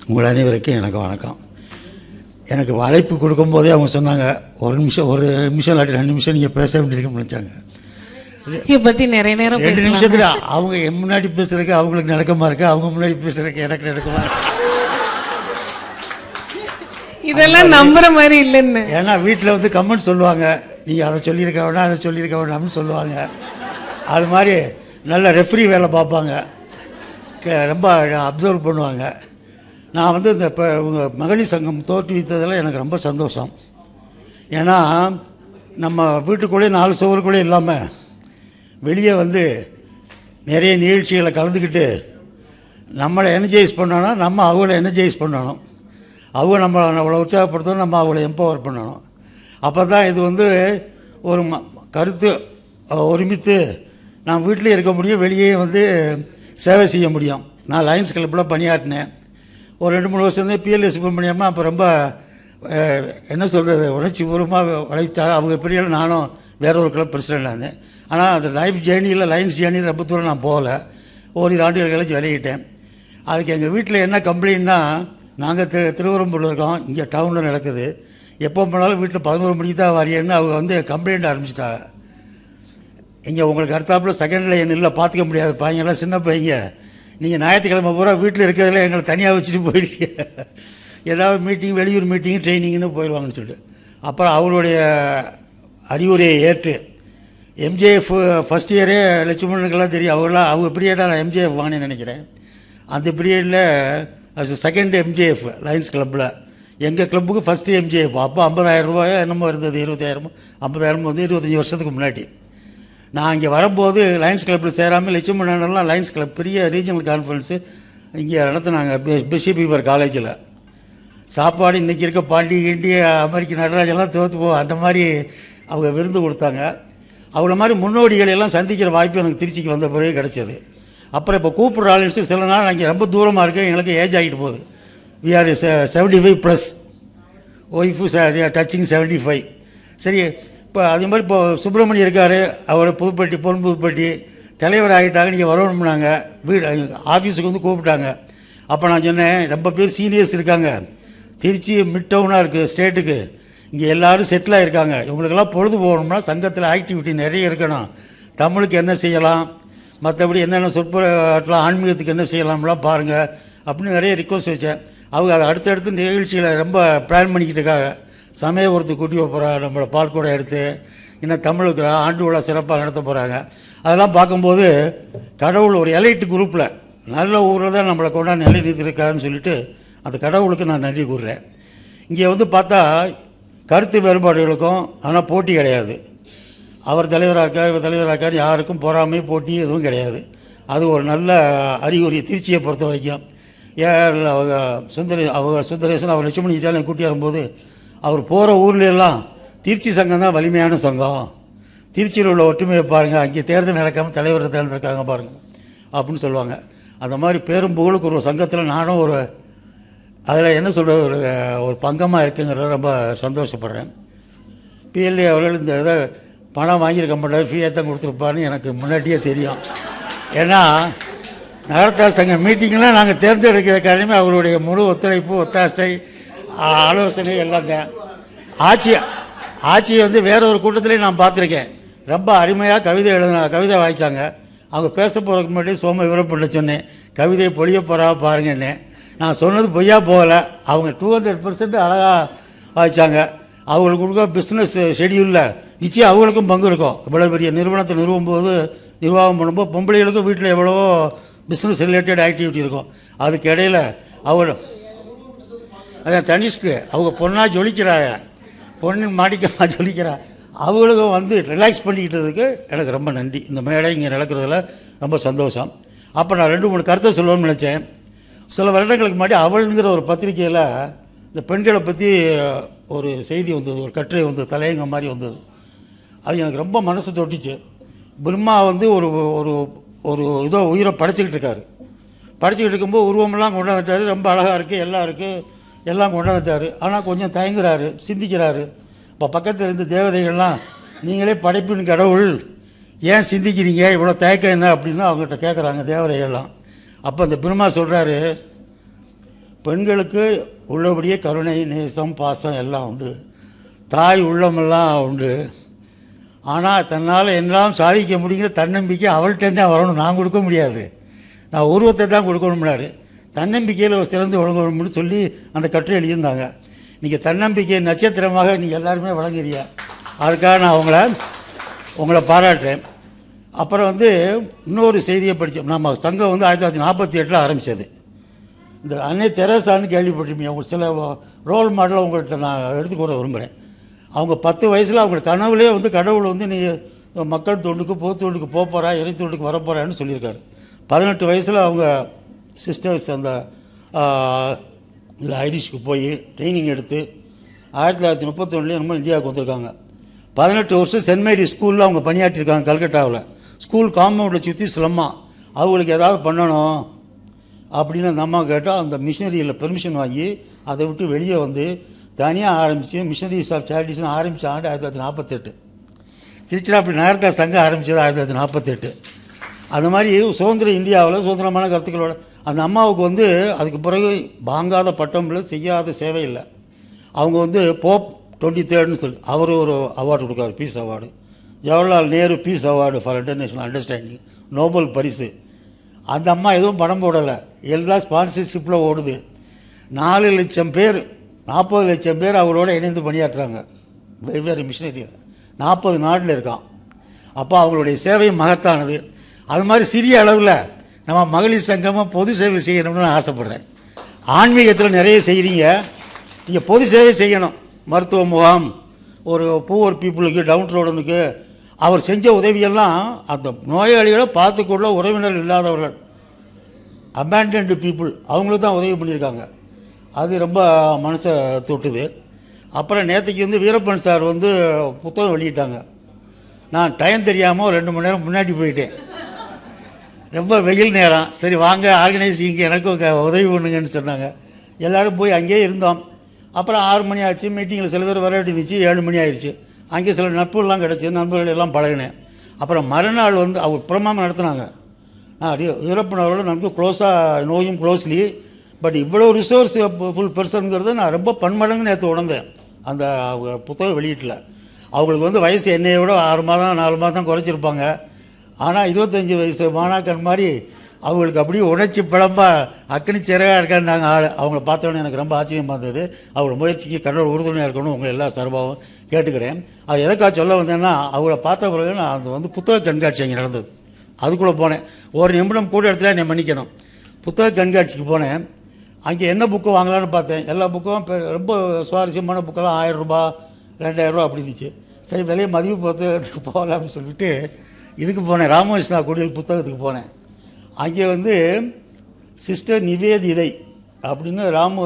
உங்கள் அனைவருக்கும் எனக்கு வணக்கம். எனக்கு அழைப்பு கொடுக்கும்போதே அவங்க சொன்னாங்க ஒரு நிமிஷம் ஒரு நிமிஷம் இல்லாட்டி ரெண்டு நிமிஷம் நீங்கள் பேச வேண்டியிருக்குன்னு நினச்சாங்க. பத்தி நிறைய நேரம் ரெண்டு நிமிஷத்துல அவங்க என் முன்னாடி பேசுறதுக்கு அவங்களுக்கு நடக்கமா இருக்கு அவங்க முன்னாடி பேசுறதுக்கு எனக்கு நடக்கமா இருக்கு. இதெல்லாம் நம்புற மாதிரி இல்லைன்னு. ஏன்னா வீட்டில் வந்து கமெண்ட் சொல்லுவாங்க நீங்கள் அதை சொல்லியிருக்க வேண்டாம் அதை சொல்லியிருக்க வேண்டாம்னு சொல்லுவாங்க. அது மாதிரி நல்ல ரெஃப்ரி வேலை பார்ப்பாங்க. ரொம்ப அப்சர்வ் பண்ணுவாங்க. நான் வந்து இந்த இப்போ உங்கள் மகளிர் சங்கம் தோற்றுவித்ததில் எனக்கு ரொம்ப சந்தோஷம். ஏன்னா நம்ம வீட்டுக்குள்ளேயே நாலு சுவருக்குள்ளே இல்லாமல் வெளியே வந்து நிறைய நிகழ்ச்சிகளை கலந்துக்கிட்டு நம்மளை எனர்ஜைஸ் பண்ணணும் நம்ம அவங்கள எனர்ஜைஸ் பண்ணணும். அவங்க நம்மளை நம்மளை உற்சாகப்படுத்தணும் நம்ம அவங்கள எம்பவர் பண்ணணும். அப்போ தான் இது வந்து ஒரு ம கருத்து ஒருமித்து நான் வீட்டிலே இருக்க முடியும் வெளியே வந்து சேவை செய்ய முடியும். நான் லயன்ஸ் கிளப்பில் பணியாற்றினேன். ஒரு ரெண்டு மூணு வருஷம் பிஎல்எஸ் சுப்பிரமணியம்மா அப்போ ரொம்ப என்ன சொல்கிறது உழைச்சி பூர்வமாக உழைச்சா அவங்க பெரிய நானும் வேற ஒரு கிளப் பிரசிடென்ட் ஆனேன் ஆனால் அந்த லைஃப் ஜேர்னியில் லைன்ஸ் ஜேர்னியில் ரொம்ப தூரம் நான் போகல. ஓரிரு ஆண்டுகள் கழிச்சு விளையிட்டேன் அதுக்கு எங்கள் வீட்டில் என்ன கம்ப்ளைண்ட்னா நாங்கள் திரு திருவரம்பூரில் இருக்கோம் இங்கே டவுனில் நடக்குது. எப்போ போனாலும் வீட்டில் பதினோரு மணிக்கு தான் வரையன்னு அவங்க வந்து கம்ப்ளைண்ட் ஆரம்பிச்சிட்டாங்க. இங்கே உங்களுக்கு அடுத்தாப்புல செகண்ட் லைன் இல்லை பார்த்துக்க முடியாது பையங்களாம் சின்ன பையங்க. நீங்கள் ஞாயிற்றுக்கிழமை பூரா வீட்டில் இருக்கிறதுல எங்களை தனியாக வச்சுட்டு போயிருக்கீங்க ஏதாவது மீட்டிங் வெளியூர் மீட்டிங் ட்ரைனிங்னு போயிடுவாங்கன்னு சொல்லிட்டு. அப்புறம் அவருடைய அறிவுரையை ஏற்று எம்ஜிஎஃப் ஃபஸ்ட் இயரே லட்சுமணனுக்கெல்லாம் தெரியும். அவங்களாம் அவங்க பீரியடாக நான் எம்ஜிஎஃப் வாங்கினேன்னு நினைக்கிறேன். அந்த பீரியடில் அஸ் செகண்ட் எம்ஜிஎஃப் லயன்ஸ் கிளப்பில் எங்கள் கிளப்புக்கு ஃபஸ்ட்டு எம்ஜிஎஃப் அப்போ ஐம்பதாயிரம் ரூபாயோ என்னமோ இருந்தது இருபத்தாயிரமோ ஐம்பதாயிரமோ வந்து இருபத்தஞ்சி வருஷத்துக்கு முன்னாடி. நான் இங்கே வரும்போது லயன்ஸ் கிளப்பில் சேராமல் லட்சுமணன்லாம் லயன்ஸ் கிளப் பெரிய ரீஜனல் கான்ஃபரன்ஸு இங்கே நடத்தினாங்க. பிஷி காலேஜில் சாப்பாடு இன்றைக்கி இருக்க பாண்டி கிண்டி அமெரிக்க நடராஜெல்லாம் தோற்று போ அந்த மாதிரி அவங்க விருந்து கொடுத்தாங்க. அவங்கள மாதிரி முன்னோடிகள் எல்லாம் சந்திக்கிற வாய்ப்பு எனக்கு திருச்சிக்கு வந்த பிறகு கிடச்சது. அப்புறம் இப்போ கூப்பிட்ற ஆளுன்னு சில நாள் அங்கே ரொம்ப தூரமாக இருக்குது எங்களுக்கு ஏஜ் ஆகிட்டு போகுது. We are seventy five plus wife touching seventy five சரி இப்போ அதே மாதிரி இப்போ சுப்பிரமணியம் இருக்கார் அவர் புதுப்பட்டி பொன் புதுப்பட்டி தலைவர் ஆகிட்டாங்க நீங்கள் வரணும்னாங்க வீடு ஆஃபீஸுக்கு வந்து கூப்பிட்டாங்க. அப்போ நான் சொன்னேன் ரொம்ப பேர் சீனியர்ஸ் இருக்காங்க. திருச்சி மிட் டவுனாக இருக்குது ஸ்டேட்டுக்கு. இங்கே எல்லோரும் செட்டில் ஆகிருக்காங்க இவங்களுக்கெல்லாம் பொழுது போகணும்னா சங்கத்தில் ஆக்டிவிட்டி நிறைய இருக்கணும். தமிழுக்கு என்ன செய்யலாம்? மற்றபடி என்னென்ன சொற்பொழிவாற்றலாம் ஆன்மீகத்துக்கு என்ன செய்யலாம்லாம் பாருங்கள் அப்படின்னு நிறைய ரிக்வஸ்ட் வச்சேன். அவங்க அதை அடுத்தடுத்து நிகழ்ச்சிகளை ரொம்ப பிளான் பண்ணிக்கிட்டு இருக்காங்க. சமயபுரத்து கூட்டி போகிறா நம்மளை பால்கூடை எடுத்து இன்னும் தமிழுக்கு ஆண்டு விழா சிறப்பாக நடத்த போகிறாங்க அதெல்லாம் பார்க்கும்போது கடவுள் ஒரு எலைட்டு குரூப்பில் நல்ல ஊரில் தான் நம்மளை கொண்டாந்து நிலை நிறுத்திருக்காருன்னு சொல்லிட்டு அந்த கடவுளுக்கு நான் நன்றி கூறுறேன். இங்கே வந்து பார்த்தா கருத்து வேறுபாடுகளுக்கும் ஆனால் போட்டி கிடையாது. அவர் தலைவராக இருக்கார் இவர் தலைவராக இருக்கார் யாருக்கும் பொறாமை போட்டி எதுவும் கிடையாது. அது ஒரு நல்ல அறிகுறி திருச்சியை பொறுத்த வரைக்கும். ஏன் அவங்க சுந்தரே அவங்க சுந்தரேசன் அவர் லட்சுமணி இட்டாலியன் கூட்டி வரும்போது அவர் போகிற ஊர்ல எல்லாம் திருச்சி சங்கம் தான் வலிமையான சங்கம். திருச்சியில் உள்ள ஒற்றுமையை பாருங்கள் அங்கே தேர்தல் நடக்காமல் தலைவரை தேர்ந்தெடுக்காங்க பாருங்கள் அப்படின்னு சொல்லுவாங்க. அந்த மாதிரி பேரும் புகழுக்கு ஒரு சங்கத்தில் நானும் ஒரு அதில் என்ன சொல்கிறது ஒரு ஒரு பங்கமாக இருக்குங்கிறத ரொம்ப சந்தோஷப்படுறேன். பிஎல்ஏ அவர்கள் இந்த இதை பணம் வாங்கியிருக்க மாட்டார். ஃப்ரீயாக தான் கொடுத்துருப்பாருன்னு எனக்கு முன்னாடியே தெரியும். ஏன்னா நகரத்தார் சங்க மீட்டிங்கெலாம் நாங்கள் தேர்ந்தெடுக்கிற காரணமே அவருடைய முழு ஒத்துழைப்பு ஒத்தாசை ஆலோசனை எல்லாம் தான் ஆட்சி ஆட்சியை வந்து வேற ஒரு கூட்டத்திலையும் நான் பார்த்துருக்கேன். ரொம்ப அருமையாக கவிதை எழுதின கவிதை வாய்ச்சாங்க. அவங்க பேச போகிறதுக்கு முன்னாடி சோம விவரப்பட்டு சொன்னேன். கவிதை பொழிய போகிறா பாருங்கன்னே. நான் சொன்னது பொய்யா போகலை. அவங்க டூ ஹண்ட்ரட் பர்சன்ட் அழகாக வாய்ச்சாங்க. அவங்களுக்கு கொடுக்க பிஸ்னஸ் ஷெடியூலில் நிச்சயம் அவங்களுக்கும் பங்கு இருக்கும். இவ்வளோ பெரிய நிறுவனத்தை நிறுவும் போது நிர்வாகம் பண்ணும்போது பொம்பளைகளுக்கும் வீட்டில் எவ்வளவோ பிஸ்னஸ் ரிலேட்டட் ஆக்டிவிட்டி இருக்கும். அதுக்கு இடையில் அவங்க அதான் தனிஷ்கு அவங்க பொண்ணாக ஜொலிக்கிறாங்க. பொண்ணு மாடிக்கமாக ஜொலிக்கிறா. அவங்களுக்கும் வந்து ரிலாக்ஸ் பண்ணிக்கிட்டதுக்கு எனக்கு ரொம்ப நன்றி. இந்த மேடை இங்கே நடக்கிறதுல ரொம்ப சந்தோஷம். அப்போ நான் ரெண்டு மூணு கருத்தை சொல்லணும்னு நினச்சேன். சில வருடங்களுக்கு முன்னாடி அவளுங்கிற ஒரு பத்திரிக்கையில் இந்த பெண்களை பற்றி ஒரு செய்தி வந்தது ஒரு கட்டுரை வந்தது தலையங்க மாதிரி வந்தது. அது எனக்கு ரொம்ப மனசு தொட்டுச்சு. பிரம்மா வந்து ஒரு ஒரு ஒரு இதோ உயிரை படைச்சிக்கிட்டு இருக்காரு. படைச்சிக்கிட்டு இருக்கும்போது உருவமெல்லாம் கொண்டாந்துட்டாரு. ரொம்ப அழகாக இருக்குது எல்லாம் இருக்குது எல்லாம் கொண்டாந்துட்டாரு ஆனால் கொஞ்சம் தயங்குறாரு சிந்திக்கிறாரு. இப்போ பக்கத்தில் இருந்த தேவதைகள்லாம் நீங்களே படைப்பின் கடவுள் ஏன் சிந்திக்கிறீங்க? இவ்வளோ தயக்கம் என்ன? அப்படின்னு அவங்ககிட்ட கேட்குறாங்க தேவதைகள்லாம். அப்போ அந்த பிரம்மா சொல்கிறாரு பெண்களுக்கு உள்ளபடியே கருணை நேசம் பாசம் எல்லாம் உண்டு. தாய் உள்ளமெல்லாம் உண்டு. ஆனால் தன்னால் எல்லாம் சாதிக்க முடியுங்கிற தன்னம்பிக்கை அவள்கிட்ட வரணும். நான் கொடுக்க முடியாது. நான் உருவத்தை தான் கொடுக்கணும்னாரு. தன்னம்பிக்கையில் ஒரு சிறந்து விளங்கணும்னு சொல்லி அந்த கட்டுரை எழுதியிருந்தாங்க. நீங்கள் தன்னம்பிக்கை நட்சத்திரமாக நீங்கள் எல்லாருமே வழங்குறீங்க அதுக்காக நான் அவங்கள உங்களை பாராட்டுறேன். அப்புறம் வந்து இன்னொரு செய்தியை படித்தோம் நம்ம சங்கம் வந்து ஆயிரத்தி தொள்ளாயிரத்தி நாற்பத்தி எட்டில் ஆரம்பித்தது இந்த அன்னை தெரசான்னு கேள்விப்பட்டிருப்பீங்க. அவங்க சில ரோல் மாடலை உங்கள்கிட்ட நான் எடுத்துக்கூட விரும்புகிறேன் அவங்க பத்து வயசில் அவங்க கனவுலே வந்து கடவுள் வந்து நீ மக்கள் தொண்டுக்கு போத்தொண்டுக்கு போக போகிறா இறை தொண்டுக்கு வரப்போகிறான்னு சொல்லியிருக்காரு. பதினெட்டு வயசில் அவங்க சிஸ்டர்ஸ் அந்த இல்லை ஐரிஷ்க்கு போய் ட்ரைனிங் எடுத்து ஆயிரத்தி தொள்ளாயிரத்தி முப்பத்தொன்னுலேயே நம்ம இந்தியாவுக்கு வந்திருக்காங்க. பதினெட்டு வருஷம் சென்ட் மேரி ஸ்கூலில் அவங்க பணியாற்றிருக்காங்க கல்கட்டாவில். ஸ்கூல் காம்பவுண்டில் சுற்றி சிலம்மா அவங்களுக்கு ஏதாவது பண்ணணும் அப்படின்னு அந்த அம்மா கேட்டால் அந்த மிஷினரியில் பெர்மிஷன் வாங்கி அதை விட்டு வெளியே வந்து தனியாக ஆரம்பித்து மிஷினரிஸ் ஆஃப் சேரிட்டிஸ்னு ஆரம்பித்த ஆண்டு ஆயிரத்தி தொள்ளாயிரத்தி நாற்பத்தெட்டு. திருச்சிராப்பள்ளி நகரத்தார் சங்கம் ஆரம்பித்தது ஆயிரத்தி தொள்ளாயிரத்தி நாற்பத்தெட்டு. அந்த மாதிரி சுதந்திர இந்தியாவில் சுதந்திரமான கருத்துக்களோட அந்த அம்மாவுக்கு வந்து அதுக்கு பிறகு வாங்காத பட்டம் இல்லை செய்யாத சேவை இல்லை. அவங்க வந்து போப் டுவெண்ட்டி தேர்ட்னு சொல்லி அவர் ஒரு award கொடுக்காரு peace award Jawaharlal Nehru peace award for international understanding Nobel பரிசு. அந்த அம்மா எதுவும் பணம் போடலை. எல்லாம் ஸ்பான்சர்ஷிப்பில் ஓடுது. நாலு லட்சம் பேர் நாற்பது லட்சம் பேர் அவரோட இணைந்து பணியாற்றுறாங்க. வெவ்வேறு மிஷினரியில் நாற்பது நாட்டில் இருக்கான். அப்போ அவங்களுடைய சேவை மகத்தானது. அது மாதிரி சிறிய அளவில் நம்ம மகளிர் சங்கமாக பொது சேவை செய்யணும்னு நான் ஆசைப்பட்றேன். ஆன்மீகத்தில் நிறைய செய்கிறீங்க நீங்கள் பொது சேவை செய்யணும். மருத்துவ முகாம் ஒரு பூவர் பீப்புளுக்கு டவுன் ரோடனுக்கு அவர் செஞ்ச உதவியெல்லாம் அந்த நோயாளிகளை பார்த்துக்கொள்ள உறவினர் இல்லாதவர்கள். அபேண்டன்டு பீப்புள் அவங்களுக்கு தான் உதவி பண்ணியிருக்காங்க. அது ரொம்ப மனசை தொட்டுது. அப்புறம் நேற்றுக்கு வந்து வீரப்பன் சார் வந்து புத்தகம் வெளியிட்டாங்க. நான் டைம் தெரியாமல் ரெண்டு மணி நேரம் முன்னாடி போயிட்டேன். ரொம்ப வெயில் நேரம். சரி வாங்க ஆர்கனைசிங்க்கு எனக்கும் உதவி பண்ணுங்கன்னு சொன்னாங்க. எல்லோரும் போய் அங்கேயே இருந்தோம். அப்புறம் ஆறு மணி ஆச்சு மீட்டிங்கில் சில பேர் வர வேண்டியிருந்துச்சு ஏழு மணி ஆயிடுச்சு அங்கே சில நட்புகள்லாம் கிடச்சி நண்பர்கள் எல்லாம் பழகினேன். அப்புறம் மறுநாள் வந்து அவர் பிரமாமம் நடத்துனாங்க. நான் வீரப்பன் அவரோட நமக்கு க்ளோஸாக நோயும் க்ளோஸ்லி பட் இவ்வளோ ரிசோர்ஸ் ஃபுல் பர்சனுங்கிறத நான் ரொம்ப பன்மடங்கு நேற்று உணர்ந்தேன். அந்த அவங்க புத்தகம் வெளியீட்டில். அவங்களுக்கு வந்து வயசு என்னையை விட ஆறு மாதம் நாலு மாதம் குறைச்சிருப்பாங்க. ஆனால் இருபத்தஞ்சி வயசு மாணாக்கன் மாதிரி அவங்களுக்கு அப்படியே உணர்ச்சி பிழம்பா அக்னி சிறகாக இருக்காருந்தாங்க ஆள். அவங்கள பார்த்தோன்னே எனக்கு ரொம்ப ஆச்சரியமாக இருந்தது அவங்கள முயற்சிக்கு கடவுள் உறுதுணையாக இருக்கணும் உங்களை எல்லா சர்வாவும் கேட்டுக்கிறேன். அது எதுக்காக சொல்ல வந்தேன்னா அவங்கள பார்த்த பிறகு நான் அது வந்து புத்தக கண்காட்சி அங்கே நடந்தது. அதுக்குள்ளே போனேன். ஒரு நிமிடம் கூட இடத்துல என்னை மன்னிக்கணும். புத்தக கண்காட்சிக்கு போனேன். அங்கே என்ன புக்கு வாங்கலாம்னு பார்த்தேன். எல்லா புக்கும் ரொம்ப சுவாரஸ்யமான புக்கெல்லாம் ஆயிரம் ரூபா ரெண்டாயிரம் ரூபா அப்படி இருந்துச்சு. சரி விலையை மதிப்பு பார்த்து போகலாம்னு சொல்லிட்டு இதுக்கு போனேன். ராமகிருஷ்ணா குடியல் புத்தகத்துக்கு போனேன். அங்கே வந்து சிஸ்டர் நிவேதிதை அப்படின்னு ராம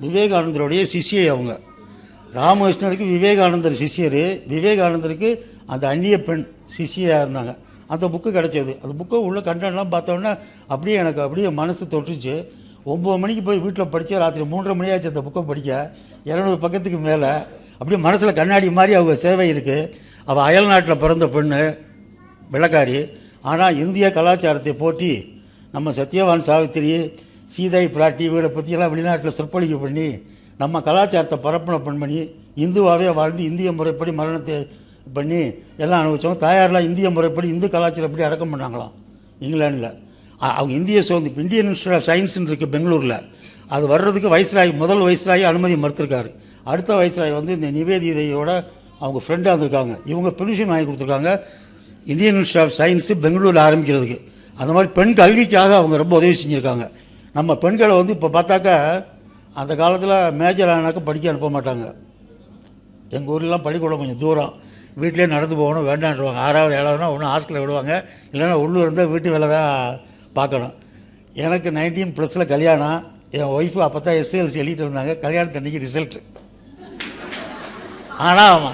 விவேகானந்தருடைய சிஷ்யை அவங்க. ராமகிருஷ்ணருக்கு விவேகானந்தர் சிஷ்யர். விவேகானந்தருக்கு அந்த அந்நிய பெண் சிஷியாக இருந்தாங்க. அந்த புக்கு கிடச்சது. அந்த புக்கை உள்ள கண்டென்ட்லாம் பார்த்தோன்னே அப்படியே எனக்கு அப்படியே மனசு தொட்டுச்சு. ஒம்பது மணிக்கு போய் வீட்டில் படித்தேன் ராத்திரி மூன்றரை மணி ஆச்சு அந்த புக்கை படிக்க. இரநூறு பக்கத்துக்கு மேலே. அப்படியே மனசில் கண்ணாடி மாதிரி அவங்க சேவை இருக்குது அவள் அயல் நாட்டில் பிறந்த பெண்ணு. வெள்ளக்காரி ஆனால் இந்திய கலாச்சாரத்தை போற்றி நம்ம சத்யவான் சாவித்திரி சீதை பிராட்டி இவரை பற்றியெல்லாம் வெளிநாட்டில் சொற்பொழிவு பண்ணி நம்ம கலாச்சாரத்தை பரப்புன பண்ணி இந்துவாகவே வாழ்ந்து இந்திய முறைப்படி மரணத்தை பண்ணி எல்லாம் அனுபவித்தோம் தாயார்லாம் இந்திய முறைப்படி இந்து கலாச்சாரப்படி அடக்கம் பண்ணாங்களாம். இங்கிலாண்டில் அவங்க இந்திய சுதந்திர இந்தியன் இன்ஸ்டியூட் ஆஃப் சயின்ஸ்னு இருக்குது பெங்களூரில். அது வர்றதுக்கு வைஸ்ராய் முதல் வைஸ்ராய் அனுமதி மறுத்திருக்காரு. அடுத்த வைஸ்ராய் வந்து இந்த நிவேதிதையோட அவங்க ஃப்ரெண்டாக இருந்திருக்காங்க. இவங்க பெர்மிஷன் வாங்கி கொடுத்துருக்காங்க. இந்தியன் இன்ஸ்டியூட் ஆஃப் சயின்ஸு பெங்களூரில் ஆரம்பிக்கிறதுக்கு. அந்த மாதிரி பெண் கல்விக்காக அவங்க ரொம்ப உதவி செஞ்சுருக்காங்க. நம்ம பெண்களை வந்து இப்போ பார்த்தாக்கா அந்த காலத்தில் மேஜர் ஆனாக்க படிக்க அனுப்ப மாட்டாங்க. எங்கள் ஊர்லாம் பள்ளிக்கூடம் கொஞ்சம் தூரம். வீட்டிலே நடந்து போகணும் வேண்டான்டுவாங்க ஆறாவது ஏழாவதுனா ஒன்று ஹாஸ்டலில் விடுவாங்க. இல்லைன்னா உள்ளூர் இருந்தால் வீட்டு வேலை தான் பார்க்கணும். எனக்கு நைன்டீன் ப்ளஸில் கல்யாணம். என் ஒய்ஃபு அப்போ தான் எஸ்எல்சி எழுதிட்டு இருந்தாங்க. கல்யாணத்தன்னைக்கு ரிசல்ட்டு ஆனால்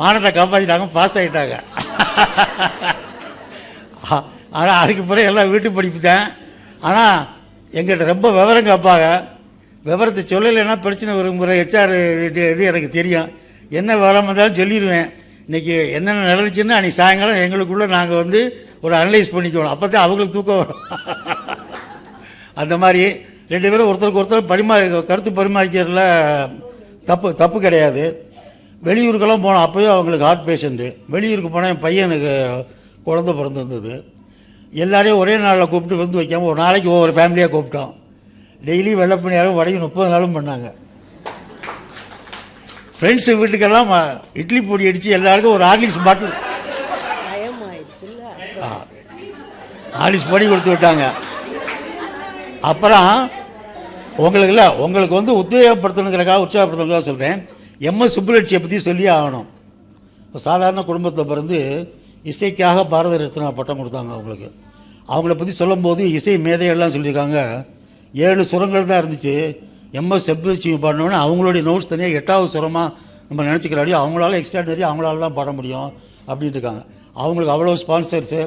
மானத்தை காப்பாற்றிட்டாங்க பாஸ் ஆகிட்டாங்க ஆனால் அதுக்கு பிறகு எல்லாம் வீட்டு படிப்பு தான் ஆனால் எங்கிட்ட ரொம்ப விவரம் கேட்பாங்க. விவரத்தை சொல்லலைன்னா பிரச்சனை வருங்கிற ஹெச்ஆர் இது இது எனக்கு தெரியும். என்ன விவரம் இருந்தாலும் சொல்லிடுவேன் இன்றைக்கி என்னென்ன நடந்துச்சுன்னா அன்றைக்கி சாயங்காலம் எங்களுக்குள்ளே நாங்கள் வந்து ஒரு அனலைஸ் பண்ணிக்கணும் அப்போ தான் அவங்களுக்கு தூக்கம் வரும். அந்த மாதிரி ரெண்டு பேரும் ஒருத்தருக்கு ஒருத்தர் பரிமாறி கருத்து பரிமாறிக்கிறதுல தப்பு தப்பு கிடையாது. வெளியூருக்கெல்லாம் போனோம் அப்போயும் அவங்களுக்கு ஹார்ட் பேஷண்ட்டு வெளியூருக்கு போனால் என் பையனுக்கு குழந்த பிறந்திருந்தது. எல்லாரையும் ஒரே நாளில் கூப்பிட்டு வந்து வைக்காமல் ஒரு நாளைக்கு ஒவ்வொரு ஃபேமிலியாக கூப்பிட்டோம். டெய்லி வெள்ளப்பணியாரம் வடையும் முப்பது நாளும் பண்ணாங்க. ஃப்ரெண்ட்ஸு வீட்டுக்கெல்லாம் இட்லி பொடி அடித்து எல்லாருக்கும் ஒரு ஹார்லிக்ஸ் பாட்டில் ஹார்லிக்ஸ் பொடி கொடுத்து விட்டாங்க. அப்புறம் உங்களுக்கு இல்லை உங்களுக்கு வந்து உத்வேகப்படுத்தணுங்கிறக்காக உற்சாகப்படுத்தணுங்கிறக்காக சொல்கிறேன் எம்எஸ் சுப்புலட்சியை பற்றி சொல்லியே ஆகணும். இப்போ சாதாரண குடும்பத்தில் பிறந்து இசைக்காக பாரத ரத்னா பட்டம் கொடுத்தாங்க அவங்களுக்கு. அவங்கள பற்றி சொல்லும்போது இசை மேதையெல்லாம் சொல்லியிருக்காங்க. ஏழு சுரங்கள் தான் இருந்துச்சு. எம்எஸ் செப்புலட்சி பாடணுன்னு அவங்களுடைய நோட்ஸ் தனியாக எட்டாவது சுரமாக நம்ம நினச்சிக்கிறாடியோ அவங்களால எக்ஸ்ட்ராடனரி அவங்களால தான் பாட முடியும் அப்படின்ட்டு இருக்காங்க. அவங்களுக்கு அவ்வளோ ஸ்பான்சர்ஸு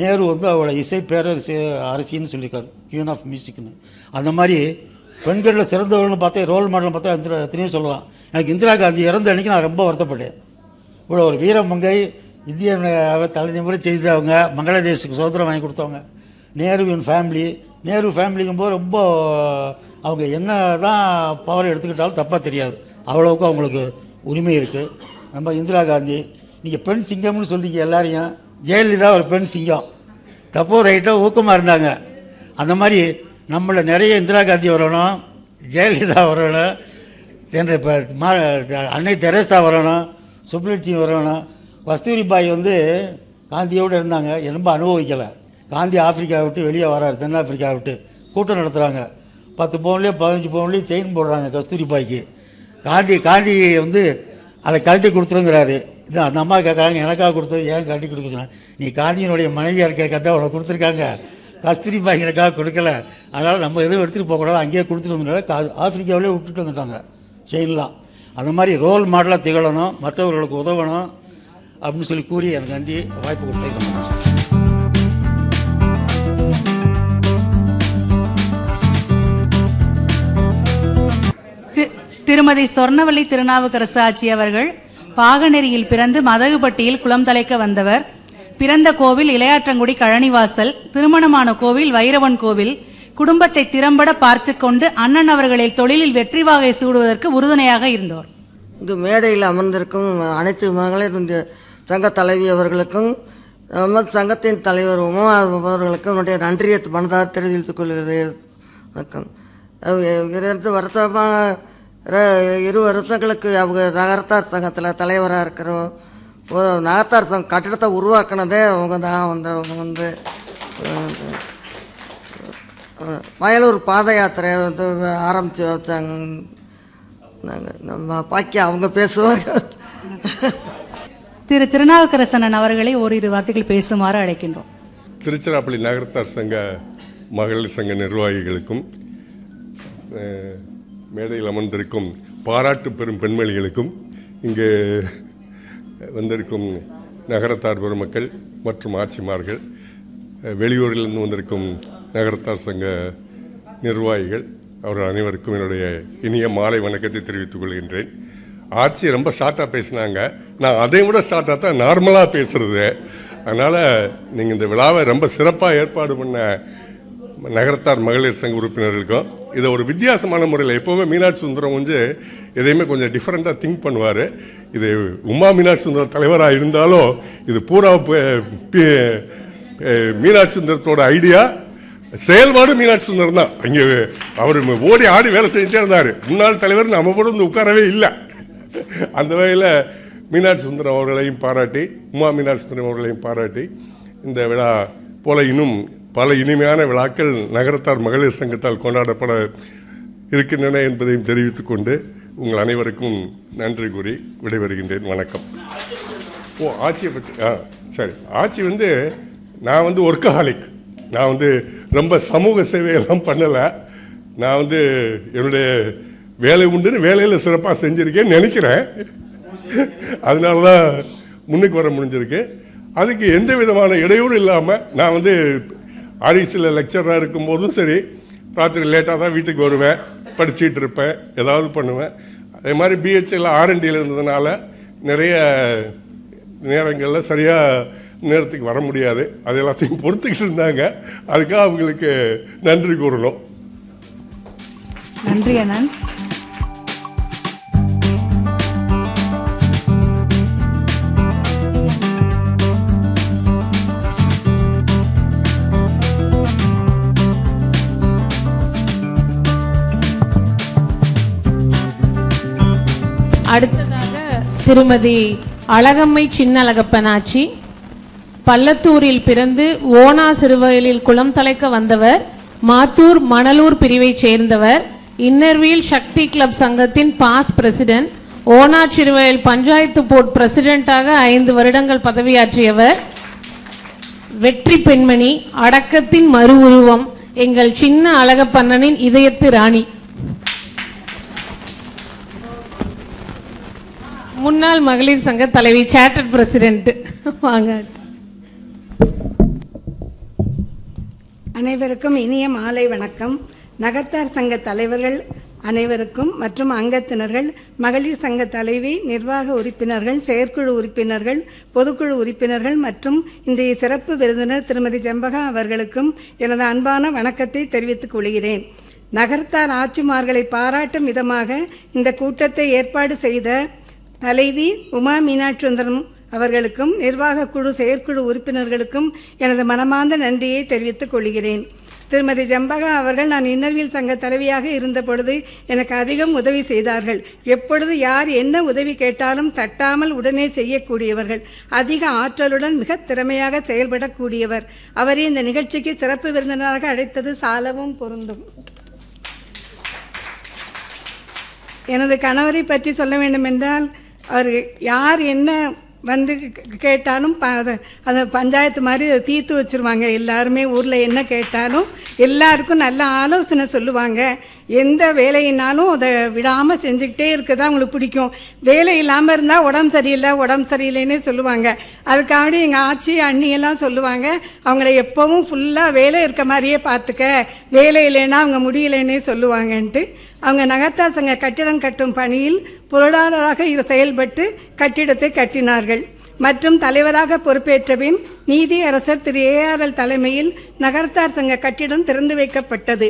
நேரு வந்து அவரோட இசை பேரரசு அரசின்னு சொல்லியிருக்காரு. கியூன் ஆஃப் மியூசிக்னு அந்த மாதிரி பெண்களில் சிறந்தவர்கள்னு பார்த்தா ரோல் மாடல் பார்த்தா இந்திரா எத்தனையும் சொல்லலாம். எனக்கு இந்திரா காந்தி இறந்த அன்னைக்கு நான் ரொம்ப வருத்தப்பட்டேன். இவ்வளோ ஒரு வீரமங்கை இந்திய தலைநிமுறை செய்தவங்க பங்களாதேஷுக்கு சுதந்திரம் வாங்கி கொடுத்தவங்க. நேருவின் ஃபேமிலி நேரு ஃபேமிலிங்கும் போது ரொம்ப அவங்க என்ன தான் பவர் எடுத்துக்கிட்டாலும் தப்பாக தெரியாது. அவ்வளோவுக்கு அவங்களுக்கு உரிமை இருக்குது நம்ம இந்திரா காந்தி நீங்கள் பெண் சிங்கம்னு சொல்லிங்க எல்லாரையும். ஜெயலலிதா ஒரு பெண் சிங்கம். தப்போ ரைட்டோ ஊக்கமாக இருந்தாங்க. அந்த மாதிரி நம்மள நிறைய இந்திரா காந்தி வரணும் ஜெயலலிதா வரணும் என்ற இப்போ மா அன்னை தெரேசா வரணும் சுப்லட்சுமி வரணும். கஸ்தூரி பாய் வந்து காந்தியோடு இருந்தாங்க. ரொம்ப அனுபவிக்கலை. காந்தி ஆப்பிரிக்கா விட்டு வெளியே வராரு தென்னாப்பிரிக்கா விட்டு. கூட்டம் நடத்துகிறாங்க பத்து பவுன்லேயே பதினஞ்சு பவுன்லேயே செயின் போடுறாங்க கஸ்தூரி பாய்க்கு. காந்தி காந்தி வந்து அதை கழட்டி கொடுத்துருங்கிறாரு. இது அந்த அம்மா கேட்குறாங்க எனக்காக கொடுத்தது ஏன் கழட்டி கொடுக்க சொன்னாங்க? நீ காந்தியினுடைய மனைவியாக இருக்க கதை உனக்கு கொடுத்துருக்காங்க. கஸ்தூரி பாய்க்கிறக்காக கொடுக்கல. அதனால் நம்ம எதுவும் எடுத்துகிட்டு போகக்கூடாது. அங்கேயே கொடுத்துட்டு வந்துட்டாங்க கா- ஆப்பிரிக்காவிலே விட்டுட்டு வந்துட்டாங்க. செயின்லாம் அந்த மாதிரி ரோல் மாடலாக திகழணும். மற்றவர்களுக்கு உதவணும். அப்படின்னு சொல்லி கூறி எனக்கு நன்றி. வாய்ப்பு கொடுத்தேன் திருமதி சொர்ணவள்ளி திருநாவுக்கரசு ஆட்சி அவர்கள் பாகநெறியில் பிறந்து மதகுபட்டியில் குளம் தலைக்க வந்தவர். பிறந்த கோவில் இளையாற்றங்குடி கழனிவாசல் திருமணமான கோவில் வைரவன் கோவில் குடும்பத்தை திறம்பட பார்த்து கொண்டு அண்ணன் அவர்களில் தொழிலில் வெற்றி வாகை சூடுவதற்கு உறுதுணையாக இருந்தவர் இங்கு மேடையில் அமர்ந்திருக்கும் அனைத்து மகளிர் இந்த சங்க தலைவி அவர்களுக்கும் நமது சங்கத்தின் தலைவர் உமா அவர்களுக்கும் என்னுடைய நன்றியை மனதாக தெரிவித்துக் கொள்கிறேன். வணக்கம் அது வருஷமாக இரு வருஷங்களுக்கு அவங்க நகரத்தார் சங்கத்தில் தலைவராக இருக்கிறோம். நகரத்தார் சங்க கட்டிடத்தை உருவாக்குனதே அவங்க தான். வந்து அவங்க வந்து வயலூர் பாத யாத்திரை வந்து ஆரம்பித்து வச்சாங்க. நாங்கள் நம்ம பாக்கி அவங்க பேசுவாங்க. திரு திருநாவுக்கரசனன் அவர்களை ஓரிரு வார்த்தைகள் பேசுமாறு அழைக்கின்றோம். திருச்சிராப்பள்ளி நகரத்தார் சங்க மகளிர் சங்க நிர்வாகிகளுக்கும் மேடையில் அமர்ந்திருக்கும் பாராட்டு பெறும் பெண்மணிகளுக்கும் இங்கு வந்திருக்கும் நகரத்தார் பெருமக்கள் மற்றும் ஆட்சிமார்கள் வெளியூரிலிருந்து வந்திருக்கும் நகரத்தார் சங்க நிர்வாகிகள் அவர்கள் அனைவருக்கும் என்னுடைய இனிய மாலை வணக்கத்தை தெரிவித்துக் கொள்கின்றேன். ஆட்சி ரொம்ப ஷார்ட்டாக பேசினாங்க. நான் அதை விட ஷார்ட்டாக தான் நார்மலாக பேசுகிறது அதனால் நீங்கள் இந்த விழாவை ரொம்ப சிறப்பாக ஏற்பாடு பண்ண நகரத்தார் மகளிர் சங்க உறுப்பினர்களுக்கும் இதை ஒரு வித்தியாசமான முறையில் எப்போவுமே மீனாட்சி சுந்தரம் வந்து எதையுமே கொஞ்சம் டிஃப்ரெண்ட்டாக திங்க் பண்ணுவார். இது உமா மீனாட்சி சுந்தரம் தலைவராக இருந்தாலும் இது பூரா மீனாட்சி சுந்தரத்தோட ஐடியா செயல்பாடு மீனாட்சி சுந்தரம் தான். அங்கே அவர் ஓடி ஆடி வேலை செஞ்சுட்டே இருந்தார். முன்னாள் தலைவர் நம்ம கூட வந்து உட்காரவே இல்லை. அந்த வகையில் மீனாட்சி சுந்தரம் அவர்களையும் பாராட்டி உமா மீனாட்சி சுந்தரம் அவர்களையும் பாராட்டி இந்த விழா போல இன்னும் பல இனிமையான விழாக்கள் நகரத்தார் மகளிர் சங்கத்தால் கொண்டாடப்பட இருக்கின்றன என்பதையும் தெரிவித்துக் கொண்டு உங்கள் அனைவருக்கும் நன்றி கூறி விடைபெறுகின்றேன். வணக்கம். ஓ ஆட்சியை பற்றி ஆ சரி. ஆட்சி வந்து நான் வந்து ஒர்க்கஹாலிக் நான் வந்து ரொம்ப சமூக சேவையெல்லாம் பண்ணலை. நான் வந்து என்னுடைய வேலை உண்டுன்னு வேலையில் சிறப்பாக செஞ்சுருக்கேன்னு நினைக்கிறேன். அதனால தான் முன்னுக்கு வர முடிஞ்சிருக்கு. அதுக்கு எந்த விதமான இடையூறு இல்லாமல் நான் வந்து ஆரிஸில் லெக்சராக இருக்கும்போதும் சரி ராத்திரி லேட்டாக தான் வீட்டுக்கு வருவேன் படிச்சுட்டு இருப்பேன் ஏதாவது பண்ணுவேன். அதே மாதிரி பிஹெச்சில் ஆர்என்டியில் இருந்ததுனால நிறைய நேரங்களில் சரியாக நேரத்துக்கு வர முடியாது. அது எல்லாத்தையும் பொறுத்துக்கிட்டு இருந்தாங்க. அதுக்காக அவங்களுக்கு நன்றி கூறணும். நன்றி அண்ணன். அடுத்ததாக திருமதி அழகம்மை சின்னழகப்பனாச்சி பள்ளத்தூரில் பிறந்து ஓனா சிறுவயலில் குளம் தலைக்க வந்தவர் மாத்தூர் மணலூர் பிரிவைச் சேர்ந்தவர் இன்னர்வியல் சக்தி கிளப் சங்கத்தின் பாஸ் பிரசிடென்ட் ஓனா சிறுவயல் பஞ்சாயத்து போர்ட் பிரசிடென்ட்டாக ஐந்து வருடங்கள் பதவியாற்றியவர். வெற்றி பெண்மணி அடக்கத்தின் மறு உருவம் எங்கள் சின்ன அழகப்பண்ணனின் இதயத்து ராணி. முன்னாள் மகளிர் சங்க தலைவி சேட்டர் பிரசிடென்ட் வாங்க. அனைவருக்கும் இனிய மாலை வணக்கம். நகர்த்தார் சங்க தலைவர்கள் அனைவருக்கும் மற்றும் அங்கத்தினர்கள் மகளிர் சங்க தலைவி நிர்வாக உறுப்பினர்கள் செயற்குழு உறுப்பினர்கள் பொதுக்குழு உறுப்பினர்கள் மற்றும் இன்றைய சிறப்பு விருந்தினர் திருமதி ஜெம்பகா அவர்களுக்கும் எனது அன்பான வணக்கத்தை தெரிவித்துக் கொள்கிறேன். நகர்த்தார் ஆட்சிமார்களை பாராட்டும் விதமாக இந்த கூட்டத்தை ஏற்பாடு செய்த தலைவி உமா மீனாட்சி சுந்தரம் அவர்களுக்கும் நிர்வாக குழு செயற்குழு உறுப்பினர்களுக்கும் எனது மனமார்ந்த நன்றியை தெரிவித்துக் கொள்கிறேன். திருமதி ஜம்பகா அவர்கள் நான் இன்னர்வியல் சங்க தலைவியாக இருந்த பொழுது எனக்கு அதிகம் உதவி செய்தார்கள். எப்பொழுது யார் என்ன உதவி கேட்டாலும் தட்டாமல் உடனே செய்யக்கூடியவர்கள். அதிக ஆற்றலுடன் மிக திறமையாக செயல்படக்கூடியவர். அவரை இந்த நிகழ்ச்சிக்கு சிறப்பு விருந்தினராக அழைத்தது சாலவும் பொருந்தும். எனது கணவரை பற்றி சொல்ல வேண்டுமென்றால் அவர் யார் என்ன வந்து கே- கேட்டாலும் ப அதை அதை பஞ்சாயத்து மாதிரி தீர்த்து வச்சுருவாங்க. எல்லாருமே ஊரில் என்ன கேட்டாலும் எல்லாருக்கும் நல்ல ஆலோசனை சொல்லுவாங்க. எந்த வேலையினாலும் அதை விடாமல் செஞ்சுக்கிட்டே இருக்கதான் அவங்களுக்கு பிடிக்கும். வேலை இல்லாமல் இருந்தால் உடம்பு சரியில்லை உடம்பு சரியில்லைன்னே சொல்லுவாங்க. அதுக்காண்டி எங்கள் ஆச்சி அண்ணியெல்லாம் சொல்லுவாங்க அவங்கள எப்போவும் ஃபுல்லாக வேலை இருக்க மாதிரியே பார்த்துக்க வேலை இல்லைன்னா அவங்க முடியலைன்னே சொல்லுவாங்கன்ட்டு. அவங்க நகர்த்தா சங்க கட்டிடம் கட்டும் பணியில் பொருளாளராக இது செயல்பட்டு கட்டிடத்தை கட்டினார்கள். மற்றும் தலைவராக பொறுப்பேற்றபின் நீதி அரசர் திரு ஏஆர்எல் தலைமையில் நகர்த்தார் சங்க கட்டிடம் திறந்து வைக்கப்பட்டது.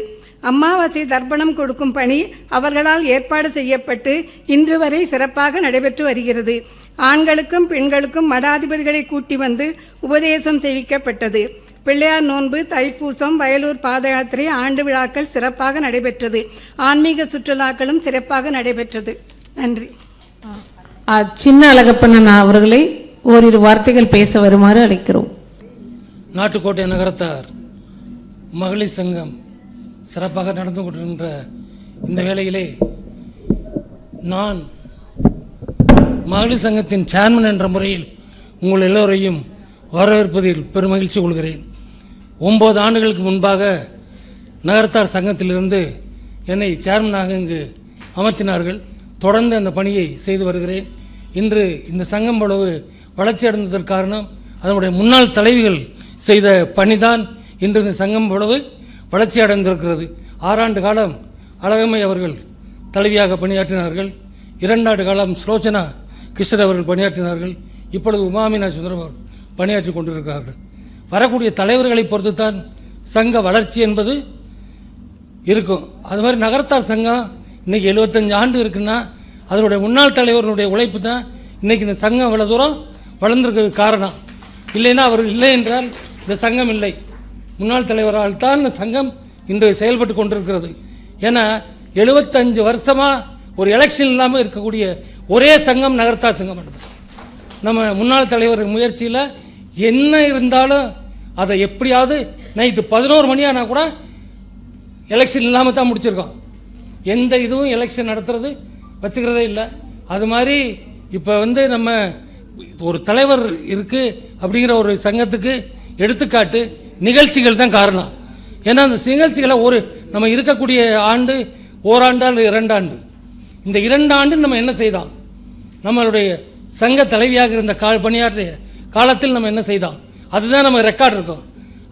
அமாவாசை தர்ப்பணம் கொடுக்கும் பணி அவர்களால் ஏற்பாடு செய்யப்பட்டு இன்று வரை சிறப்பாக நடைபெற்று வருகிறது. ஆண்களுக்கும் பெண்களுக்கும் மடாதிபதிகளை கூட்டி வந்து உபதேசம் செய்விக்கப்பட்டது. பிள்ளையார் நோன்பு தைப்பூசம் வயலூர் பாத யாத்திரை ஆண்டு விழாக்கள் சிறப்பாக நடைபெற்றது. ஆன்மீக சுற்றுலாக்களும் சிறப்பாக நடைபெற்றது. நன்றி. சின்ன அழகப்பண்ணன் அவர்களை ஓரிரு வார்த்தைகள் பேச வருமாறு அழைக்கிறோம். நாட்டுக்கோட்டை நகரத்தார் மகளிர் சங்கம் சிறப்பாக நடந்து கொண்டிருக்கின்ற இந்த வேளையிலே நான் மகளிர் சங்கத்தின் சேர்மன் என்ற முறையில் உங்கள் எல்லோரையும் வரவேற்பதில் பெருமகிழ்ச்சி கொள்கிறேன். ஒன்பது ஆண்டுகளுக்கு முன்பாக நகரத்தார் சங்கத்திலிருந்து என்னை சேர்மனாக இங்கு அமர்த்தினார்கள். தொடர்ந்து அந்த பணியை செய்து வருகிறேன். இன்று இந்த சங்கம் அளவு வளர்ச்சி அடைந்ததற்கு காரணம் அதனுடைய முன்னாள் தலைவிகள் செய்த பணிதான் இன்று இந்த சங்கம் இவ்வளவு வளர்ச்சி அடைந்திருக்கிறது. ஆறாண்டு காலம் அழகம்மை அவர்கள் தலைவியாக பணியாற்றினார்கள். இரண்டாண்டு காலம் ஸ்லோச்சனா கிருஷ்ணர் அவர்கள் பணியாற்றினார்கள். இப்பொழுது உமாமினா சுந்தரம் அவர் பணியாற்றி கொண்டிருக்கிறார்கள். வரக்கூடிய தலைவர்களை பொறுத்துத்தான் சங்க வளர்ச்சி என்பது இருக்கும். அது மாதிரி நகரத்தார் சங்கம் இன்னைக்கு எழுபத்தஞ்சு ஆண்டு இருக்குன்னா அதனுடைய முன்னாள் தலைவர்களுடைய உழைப்பு தான் இன்னைக்கு இந்த சங்கம் இவ்வளோ தூரம் வளர்ந்துருக்கிறதுக்கு காரணம். இல்லைன்னா அவர் இல்லை என்றால் இந்த சங்கம் இல்லை. முன்னாள் தலைவரால் தான் இந்த சங்கம் இன்று செயல்பட்டு கொண்டிருக்கிறது. ஏன்னா எழுபத்தஞ்சு வருஷமாக ஒரு எலெக்ஷன் இல்லாமல் இருக்கக்கூடிய ஒரே சங்கம் நகர்த்தா சங்கம் மட்டும்தான் நம்ம முன்னாள் தலைவர் முயற்சியில் என்ன இருந்தாலும் அதை எப்படியாவது நைட்டு பதினோரு மணி ஆனால் கூட எலெக்ஷன் இல்லாமல் தான் முடிச்சிருக்கோம். எந்த இதுவும் எலெக்ஷன் நடத்துறது வச்சுக்கிறதே இல்லை. அது மாதிரி இப்போ வந்து நம்ம ஒரு தலைவர் இருக்குது அப்படிங்கிற ஒரு சங்கத்துக்கு எடுத்துக்காட்டு நிகழ்ச்சிகள் தான் காரணம். ஏன்னா அந்த நிகழ்ச்சிகளை ஒரு நம்ம இருக்கக்கூடிய ஆண்டு ஓராண்டு அல்லது இரண்டாண்டு. இந்த இரண்டு ஆண்டு நம்ம என்ன செய்தோம் நம்மளுடைய சங்க தலைவியாக இருந்த கா பணியாற்றிய காலத்தில் நம்ம என்ன செய்தோம் அதுதான் நம்ம ரெக்கார்ட் இருக்கும்.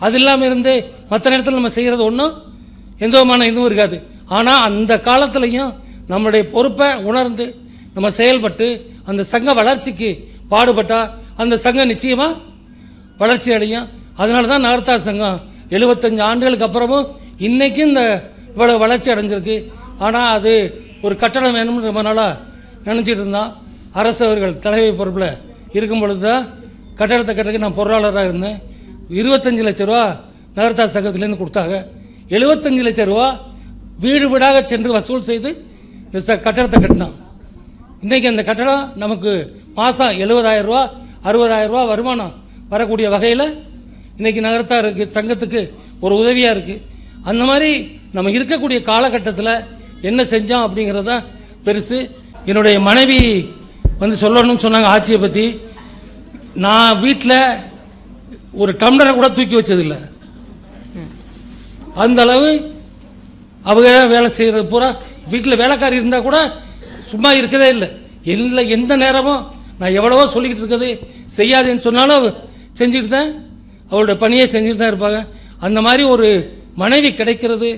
அது இல்லாமல் இருந்து மற்ற நேரத்தில் நம்ம செய்கிறது ஒன்றும் எந்த விதமான இதுவும் இருக்காது. ஆனால் அந்த காலத்துலேயும் நம்மளுடைய பொறுப்பை உணர்ந்து நம்ம செயல்பட்டு அந்த சங்க வளர்ச்சிக்கு பாடுபட்டால் அந்த சங்கம் நிச்சயமாக வளர்ச்சி அடையும். அதனால தான் நகர்த்தார் சங்கம் எழுபத்தஞ்சு ஆண்டுகளுக்கு அப்புறமும் இன்றைக்கும் இந்த இவ்வளோ வளர்ச்சி அடைஞ்சிருக்கு. ஆனால் அது ஒரு கட்டடம் வேணும்னு ரொம்ப நாளாக நினச்சிட்டு இருந்தான் அரசு அவர்கள் தலைமை பொறுப்பில் இருக்கும் பொழுது தான் கட்டடத்தை கட்டுறதுக்கு நான் பொருளாளராக இருந்தேன். இருபத்தஞ்சு லட்ச ரூபா நகர்த்தார் சங்கத்திலேருந்து கொடுத்தாங்க. எழுபத்தஞ்சு லட்ச ரூபா வீடு வீடாக சென்று வசூல் செய்து இந்த ச கட்டடத்தை கட்டினான் இன்றைக்கி அந்த கட்டடம் நமக்கு மாதம் எழுபதாயிரம் ரூபா அறுபதாயிரம் ரூபா வருமானம் வரக்கூடிய வகையில் இன்றைக்கி நகரத்தாருக்கு சங்கத்துக்கு ஒரு உதவியாக இருக்குது அந்த மாதிரி நம்ம இருக்கக்கூடிய காலகட்டத்தில் என்ன செஞ்சோம் அப்படிங்கிறது தான் பெருசு. என்னுடைய மனைவி வந்து சொல்லணும்னு சொன்னாங்க ஆட்சியை பற்றி நான் வீட்டில் ஒரு டம்ளரை கூட தூக்கி வச்சதில்லை. அந்த அளவு அவங்க வேலை செய்கிறது பூரா. வீட்டில் வேலைக்காரி இருந்தால் கூட சும்மா இருக்கதே இல்லை. இல்லை எந்த நேரமும் நான் எவ்வளவோ சொல்லிக்கிட்டு இருக்கிறது செய்யாதேன்னு சொன்னாலும் அவ செஞ்சுட்டு தான் அவளுடைய பணியை செஞ்சுட்டு தான் இருப்பாங்க. அந்த மாதிரி ஒரு மனைவி கிடைக்கிறது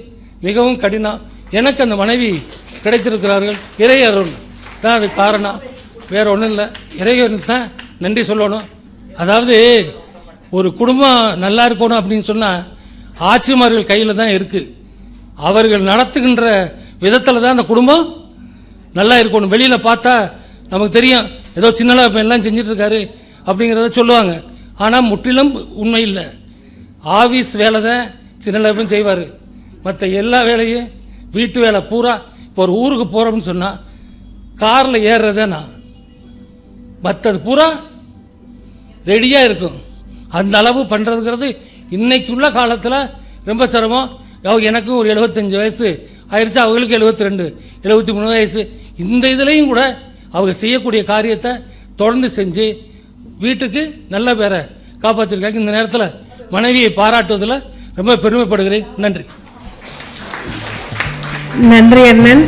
மிகவும் கடினம். எனக்கு அந்த மனைவி கிடைத்திருக்கிறார்கள். இறையருள் தான் அது காரணம். வேற ஒன்றும் இல்லை. இறைவனுக்கு தான் நன்றி சொல்லணும். அதாவது ஒரு குடும்பம் நல்லா இருக்கணும் அப்படின்னு சொன்னால் ஆட்சிமார்கள் கையில் தான் இருக்குது அவர்கள் நடத்துகின்ற விதத்தில் தான் அந்த குடும்பம் நல்லா இருக்கணும். வெளியில் பார்த்தா நமக்கு தெரியும். ஏதோ சின்னலா இப்போ எல்லாம் செஞ்சிட்ருக்காரு அப்படிங்கிறத சொல்லுவாங்க. ஆனால் முற்றிலும் உண்மை இல்லை. ஆஃபீஸ் வேலை தான் சின்னலாப்பும் செய்வார். மற்ற எல்லா வேலையும் வீட்டு வேலை பூரா இப்போ ஒரு ஊருக்கு போகிறோம்னு சொன்னால் காரில் ஏறுறதே நான். மற்றது பூரா ரெடியாக இருக்கும். அந்த அளவு பண்ணுறதுங்கிறது இன்னைக்கு உள்ள காலத்தில் ரொம்ப சிரமம். அவங்க எனக்கும் ஒரு எழுபத்தஞ்சு வயசு ஆயிடுச்சு அவங்களுக்கு எழுபத்தி ரெண்டு எழுபத்தி மூணு வயசு. இந்த இதுலேயும் கூட அவங்க செய்யக்கூடிய காரியத்தை தொடர்ந்து செஞ்சு வீட்டுக்கு நல்ல பேரை காப்பாற்றிருக்காங்க இந்த நேரத்தில் மனைவியை பாராட்டுவதில் ரொம்ப பெருமைப்படுகிறேன். நன்றி. நன்றி அண்ணன்.